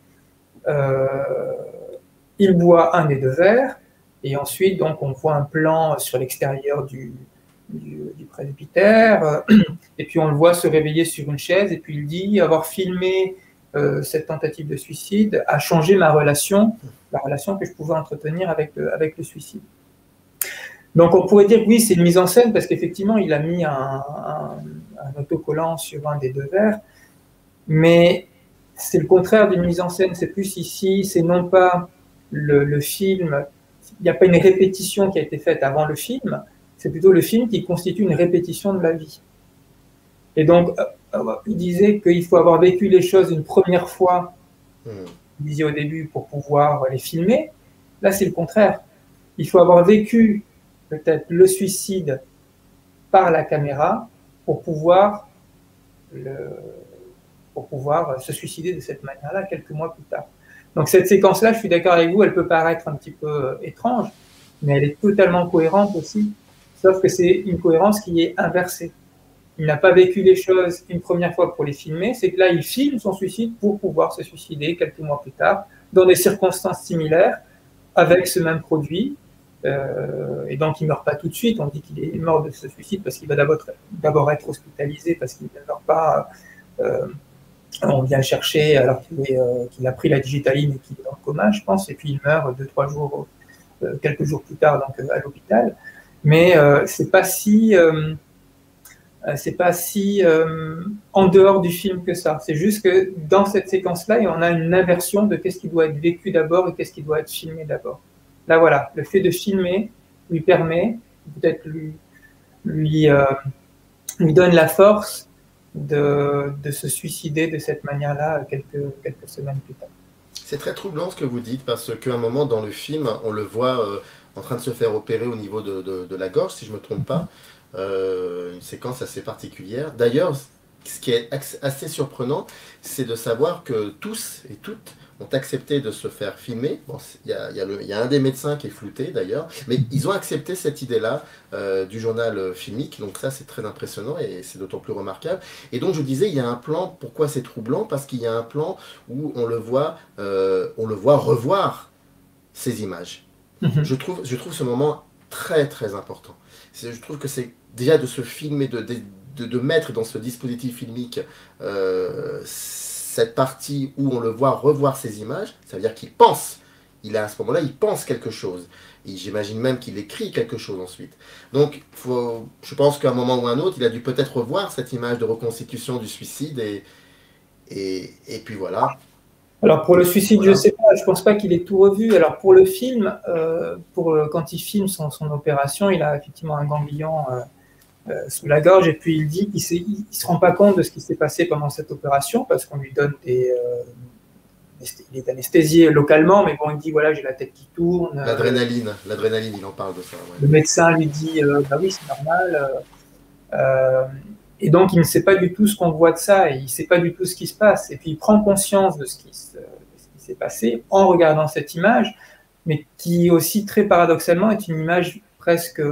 il boit un des deux verres, et ensuite donc on voit un plan sur l'extérieur du, du, presbytère. Et puis on le voit se réveiller sur une chaise et puis il dit avoir filmé euh, cette tentative de suicide a changé ma relation, la relation que je pouvais entretenir avec le, avec le suicide. Donc on pourrait dire oui, c'est une mise en scène parce qu'effectivement il a mis un, autocollant sur un des deux verres, mais c'est le contraire d'une mise en scène. C'est plus ici, c'est non pas le, le film, il n'y a pas une répétition qui a été faite avant le film, c'est plutôt le film qui constitue une répétition de la vie. Et donc, euh, euh, il disait qu'il faut avoir vécu les choses une première fois, il disait au début, pour pouvoir les filmer. Là, c'est le contraire. Il faut avoir vécu peut-être le suicide par la caméra pour pouvoir, le, pour pouvoir se suicider de cette manière-là quelques mois plus tard. Donc cette séquence-là, je suis d'accord avec vous, elle peut paraître un petit peu euh, étrange, mais elle est totalement cohérente aussi Sauf que c'est une cohérence qui est inversée. Il n'a pas vécu les choses une première fois pour les filmer, c'est que là, il filme son suicide pour pouvoir se suicider quelques mois plus tard, dans des circonstances similaires, avec ce même produit. Euh, et donc, il ne meurt pas tout de suite. On dit qu'il est mort de ce suicide parce qu'il va d'abord être hospitalisé, parce qu'il ne meurt pas. Euh, on vient chercher alors euh, qu'il a pris la digitaline et qu'il est dans le coma, je pense, et puis il meurt deux, trois jours, quelques jours plus tard donc, à l'hôpital mais euh, c'est pas si euh, euh, c'est pas si en dehors du film que ça. C'est juste que dans cette séquence-là, on a une inversion de qu'est-ce qui doit être vécu d'abord et qu'est-ce qui doit être filmé d'abord. Là, voilà, le fait de filmer lui permet, peut-être lui donne la force de, de, se suicider de cette manière-là quelques, semaines plus tard. C'est très troublant ce que vous dites parce qu'à un moment dans le film, on le voit en train de se faire opérer au niveau de, la gorge, si je ne me trompe pas. Euh, une séquence assez particulière. D'ailleurs, ce qui est assez surprenant, c'est de savoir que tous et toutes ont accepté de se faire filmer. Il y, a, un des médecins qui est flouté d'ailleurs, mais ils ont accepté cette idée-là euh, du journal filmique. Donc ça, c'est très impressionnant et c'est d'autant plus remarquable. Et donc je disais, il y a un plan. Pourquoi c'est troublant? Parce qu'il y a un plan où on le voit, euh, on le voit revoir ces images. Mhm. je, trouve, je trouve ce moment très très important. Je trouve que c'est déjà de se filmer, de, de, de, mettre dans ce dispositif filmique euh, cette partie où on le voit revoir ces images, ça veut dire qu'il pense, il a à ce moment-là, il pense quelque chose. Et j'imagine même qu'il écrit quelque chose ensuite. Donc, faut, je pense qu'à un moment ou un autre, il a dû peut-être revoir cette image de reconstitution du suicide et, et, et puis voilà, alors pour le suicide, je ne sais pas, je ne pense pas qu'il ait tout revu. Alors pour le film, euh, pour quand il filme son, opération, il a effectivement un ganglion euh, euh, sous la gorge et puis il dit qu'il ne se rend pas compte de ce qui s'est passé pendant cette opération parce qu'on lui donne des... il est anesthésié localement, mais bon, il dit voilà, j'ai la tête qui tourne. L'adrénaline, l'adrénaline, il en parle de ça. Le médecin lui dit bah oui, c'est normal. Et donc, il ne sait pas du tout ce qu'on voit de ça et il ne sait pas du tout ce qui se passe. Et puis, il prend conscience de ce qui, s'est passé en regardant cette image, mais qui aussi, très paradoxalement, est une image presque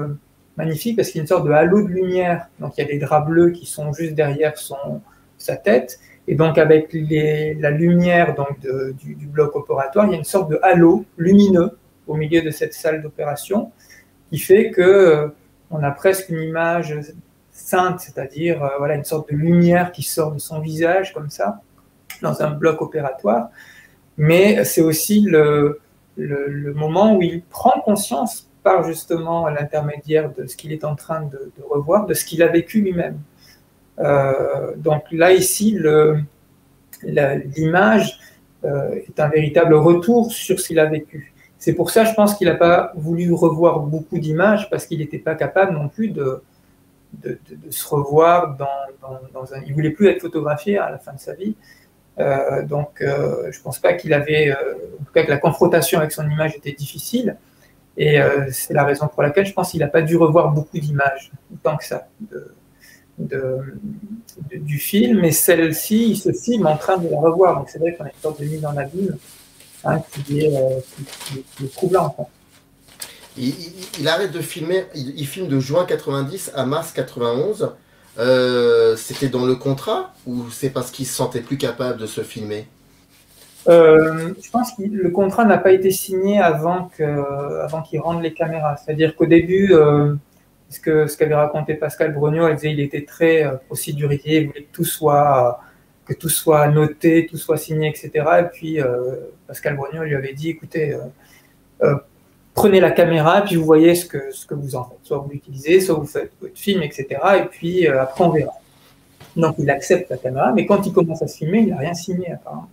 magnifique parce qu'il y a une sorte de halo de lumière. Donc, il y a des draps bleus qui sont juste derrière son, sa tête. Et donc, avec la lumière donc, du, bloc opératoire, il y a une sorte de halo lumineux au milieu de cette salle d'opération qui fait que euh, on a presque une image sainte, c'est-à-dire euh, voilà une sorte de lumière qui sort de son visage comme ça, dans un bloc opératoire. Mais c'est aussi le, le, moment où il prend conscience par justement l'intermédiaire de ce qu'il est en train de, revoir, de ce qu'il a vécu lui-même. Euh, donc là, ici, l'image euh, est un véritable retour sur ce qu'il a vécu. C'est pour ça, je pense qu'il n'a pas voulu revoir beaucoup d'images parce qu'il n'était pas capable non plus de, se revoir dans, un... Il voulait plus être photographié à la fin de sa vie. donc, je pense pas qu'il avait, en tout cas, que la confrontation avec son image était difficile. Et c'est la raison pour laquelle je pense qu'il n'a pas dû revoir beaucoup d'images, tant que ça, du film. Et celle-ci, il se filme en train de la revoir. Donc c'est vrai qu'on a une sorte de mise en abîme hein, qui, est, troublant. Il, arrête de filmer, il, filme de juin 90 à mars 91. Euh, c'était dans le contrat ou c'est parce qu'il se sentait plus capable de se filmer? Euh, Je pense que le contrat n'a pas été signé avant qu'il avant rende les caméras. C'est-à-dire qu'au début, euh, ce que ce qu'avait raconté Pascal Brognaud, elle disait il était très procédurier, il voulait que tout soit que tout soit noté, tout soit signé, etc. Et puis Pascal Brognaud lui avait dit écoutez prenez la caméra, puis vous voyez ce que, ce que vous en faites. Soit vous l'utilisez, soit vous faites votre film, etc. Et puis euh, après, on verra. Donc il accepte la caméra, mais quand il commence à se filmer, il n'a rien signé apparemment.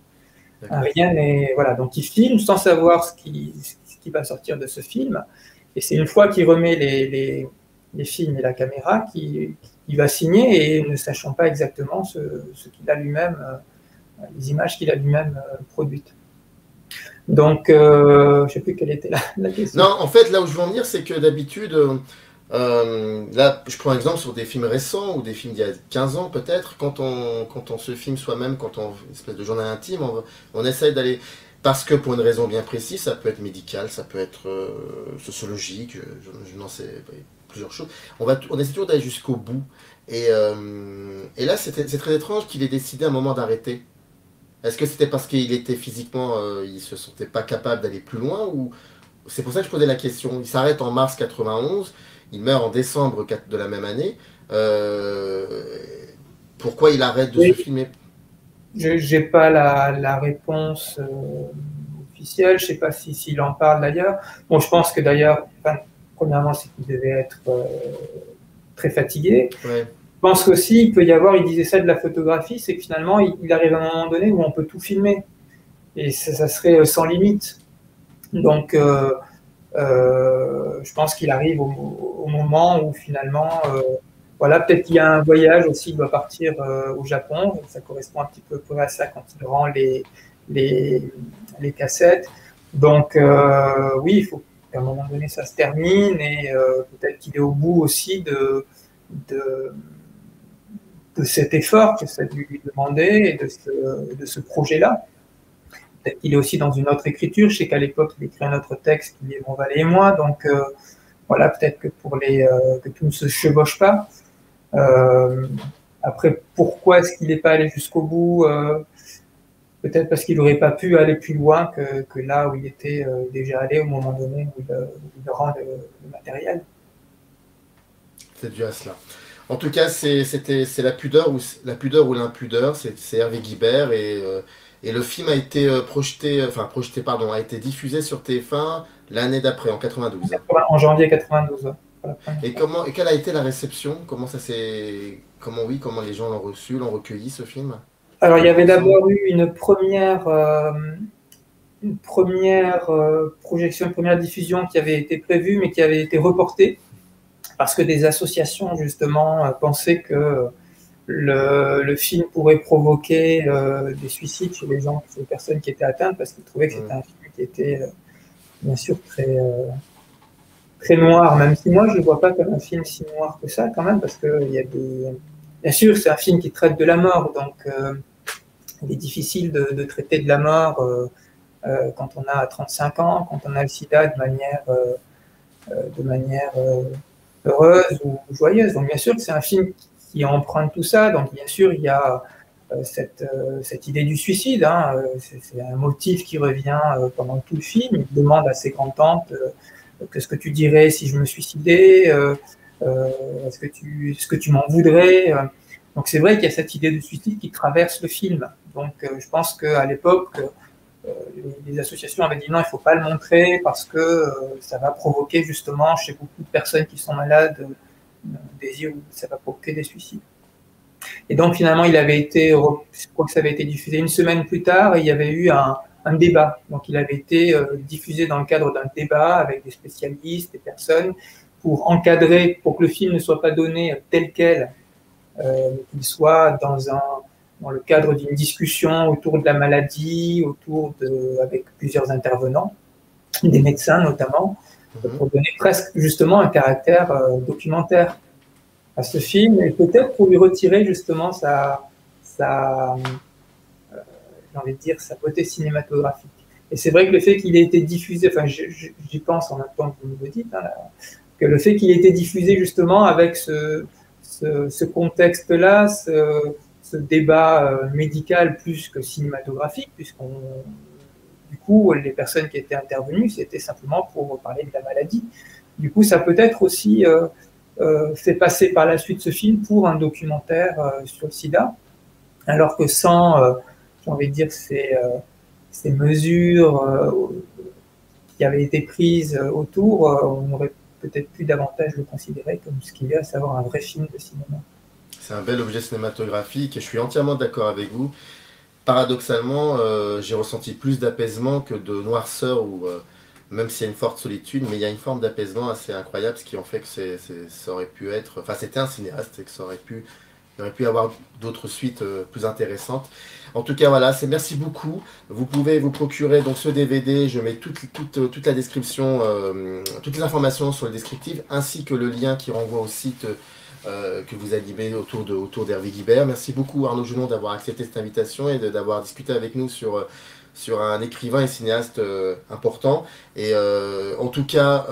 Rien n'est. Voilà, donc il filme sans savoir ce qui, ce qui va sortir de ce film. Et c'est une fois qu'il remet les, les, les, films et la caméra qu'il va signer et ne sachant pas exactement ce, ce qu'il a lui-même, euh, les images qu'il a lui-même euh, produites. Donc, euh, je ne sais plus quelle était la, question. Non, en fait, là où je veux en venir, c'est que d'habitude, euh, là, je prends un exemple sur des films récents ou des films d'il y a 15 ans peut-être, quand on, quand on se filme soi-même, quand on une espèce de journal intime, on, on essaye d'aller. Parce que pour une raison bien précise, ça peut être médical, ça peut être euh, sociologique, je, n'en sais plusieurs choses. On, va, on essaie toujours d'aller jusqu'au bout. Et, là, c'est très étrange qu'il ait décidé à un moment d'arrêter. Est-ce que c'était parce qu'il était physiquement, euh, il se sentait pas capable d'aller plus loin ou c'est pour ça que je posais la question. Il s'arrête en mars 91, il meurt en décembre de la même année. Euh, pourquoi il arrête de se filmer? Je n'ai pas la, réponse euh, officielle. Je ne sais pas s'il si, en parle d'ailleurs. Bon, je pense que d'ailleurs, premièrement, c'est qu'il devait être très fatigué. Ouais. Je pense qu'aussi, il peut y avoir, il disait ça de la photographie, c'est que finalement, il, arrive à un moment donné où on peut tout filmer. Et ça, serait euh, sans limite. Donc, euh, euh, je pense qu'il arrive au, moment où finalement, voilà, peut-être qu'il y a un voyage aussi, il doit partir au Japon. Ça correspond un petit peu à ça quand il rend les, les, les cassettes. Donc, oui, il faut qu'à un moment donné, ça se termine et peut-être qu'il est au bout aussi de, de de cet effort que ça lui demandait et de ce, de ce projet-là. Peut-être qu'il est aussi dans une autre écriture. Je sais qu'à l'époque, il écrit un autre texte qui est Mon Valet et moi. Donc, euh, voilà, peut-être que pour les euh, que tout ne se chevauche pas. Euh, après, pourquoi est-ce qu'il n'est pas allé jusqu'au bout Peut-être parce qu'il n'aurait pas pu aller plus loin que, là où il était déjà allé au moment donné où il, rend le, matériel. C'est dû à cela. En tout cas, c'est la pudeur ou la pudeur ou l'impudeur, c'est Hervé Guibert et, et, le film a été euh, projeté, enfin projeté pardon, a été diffusé sur TF1 l'année d'après, en 92. En janvier 92. Et comment et quelle a été la réception? Comment ça s'est comment oui comment les gens l'ont reçu, l'ont recueilli ce film? Alors il y avait d'abord eu une première euh, une première projection, une première diffusion qui avait été prévue mais qui avait été reportée parce que des associations justement euh, pensaient que le, film pourrait provoquer euh, des suicides chez les gens, chez les personnes qui étaient atteintes, parce qu'ils trouvaient que c'était un film qui était euh, bien sûr très très noir, même si moi je ne vois pas comme un film si noir que ça quand même, parce que il y a des... Bien sûr, c'est un film qui traite de la mort, donc il est difficile de, traiter de la mort quand on a 35 ans, quand on a le sida de manière, de manière heureuse ou joyeuse. Donc bien sûr que c'est un film qui emprunte tout ça. Donc bien sûr il y a euh, cette, euh, cette, idée du suicide. Hein. Euh, c'est un motif qui revient pendant tout le film. Il demande à ses grands-tantes qu'est-ce que tu dirais si je me suicidais Est-ce que tu, est-ce que tu m'en voudrais Donc c'est vrai qu'il y a cette idée de suicide qui traverse le film. Donc je pense qu'à l'époque, les, associations avaient dit non, il ne faut pas le montrer parce que ça va provoquer justement chez beaucoup de personnes qui sont malades désir ou ça va provoquer des suicides. Et donc finalement, il avait été, je que ça avait été diffusé une semaine plus tard et il y avait eu un, débat. Donc il avait été diffusé dans le cadre d'un débat avec des spécialistes, des personnes, pour encadrer, pour que le film ne soit pas donné tel quel, qu'il soit dans un, dans le cadre d'une discussion autour de la maladie, autour de, avec plusieurs intervenants, des médecins notamment, mhm. pour donner presque justement un caractère euh, documentaire à ce film et peut-être pour lui retirer justement sa, sa euh, j'ai envie de dire, sa beauté cinématographique. Et c'est vrai que le fait qu'il ait été diffusé, enfin j'y pense en même que vous me dites, hein, que le fait qu'il ait été diffusé justement avec ce, contexte-là, ce, ce débat euh, médical plus que cinématographique, puisqu'on coup, les personnes qui étaient intervenues, c'était simplement pour parler de la maladie. Du coup, ça peut être aussi euh, euh, fait passer par la suite ce film pour un documentaire sur le sida, alors que sans, j'ai envie de dire, ces, mesures qui avaient été prises autour, on aurait peut-être plus davantage le considérer comme ce qu'il est, à savoir un vrai film de cinéma. C'est un bel objet cinématographique et je suis entièrement d'accord avec vous. Paradoxalement, euh, j'ai ressenti plus d'apaisement que de noirceur, ou euh, même s'il y a une forte solitude, mais il y a une forme d'apaisement assez incroyable, ce qui en fait que ça aurait pu être. Enfin, c'était un cinéaste et que ça aurait pu, il aurait pu avoir d'autres suites euh, plus intéressantes. En tout cas, voilà, merci beaucoup. Vous pouvez vous procurer donc ce DVD. Je mets toute, toute, toute la description, toutes les informations sur le descriptif, ainsi que le lien qui renvoie au site euh, que vous animez autour de autour d'Hervé Guibert. Merci beaucoup Arnaud Junon d'avoir accepté cette invitation et d'avoir discuté avec nous sur euh, sur un écrivain et cinéaste euh, important. Et en tout cas,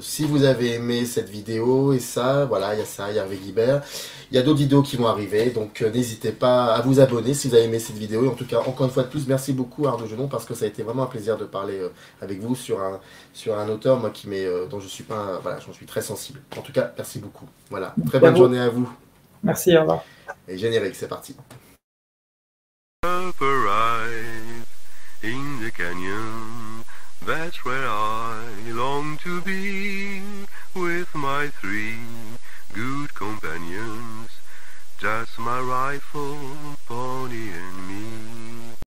si vous avez aimé cette vidéo et ça, voilà, il y a ça, il y a Hervé Guibert. Il y a d'autres vidéos qui vont arriver, donc euh, n'hésitez pas à vous abonner si vous avez aimé cette vidéo. Et en tout cas, encore une fois de plus, merci beaucoup Arnaud Genon parce que ça a été vraiment un plaisir de parler euh, avec vous sur un, sur un auteur moi, qui euh, dont je suis pas, voilà, j'en suis très sensible. En tout cas, merci beaucoup. Voilà, très bonne journée à vous. Merci, au revoir. Et générique, c'est parti. Upper in the canyon, that's where I long to be with my three good companions, just my rifle, pony and me.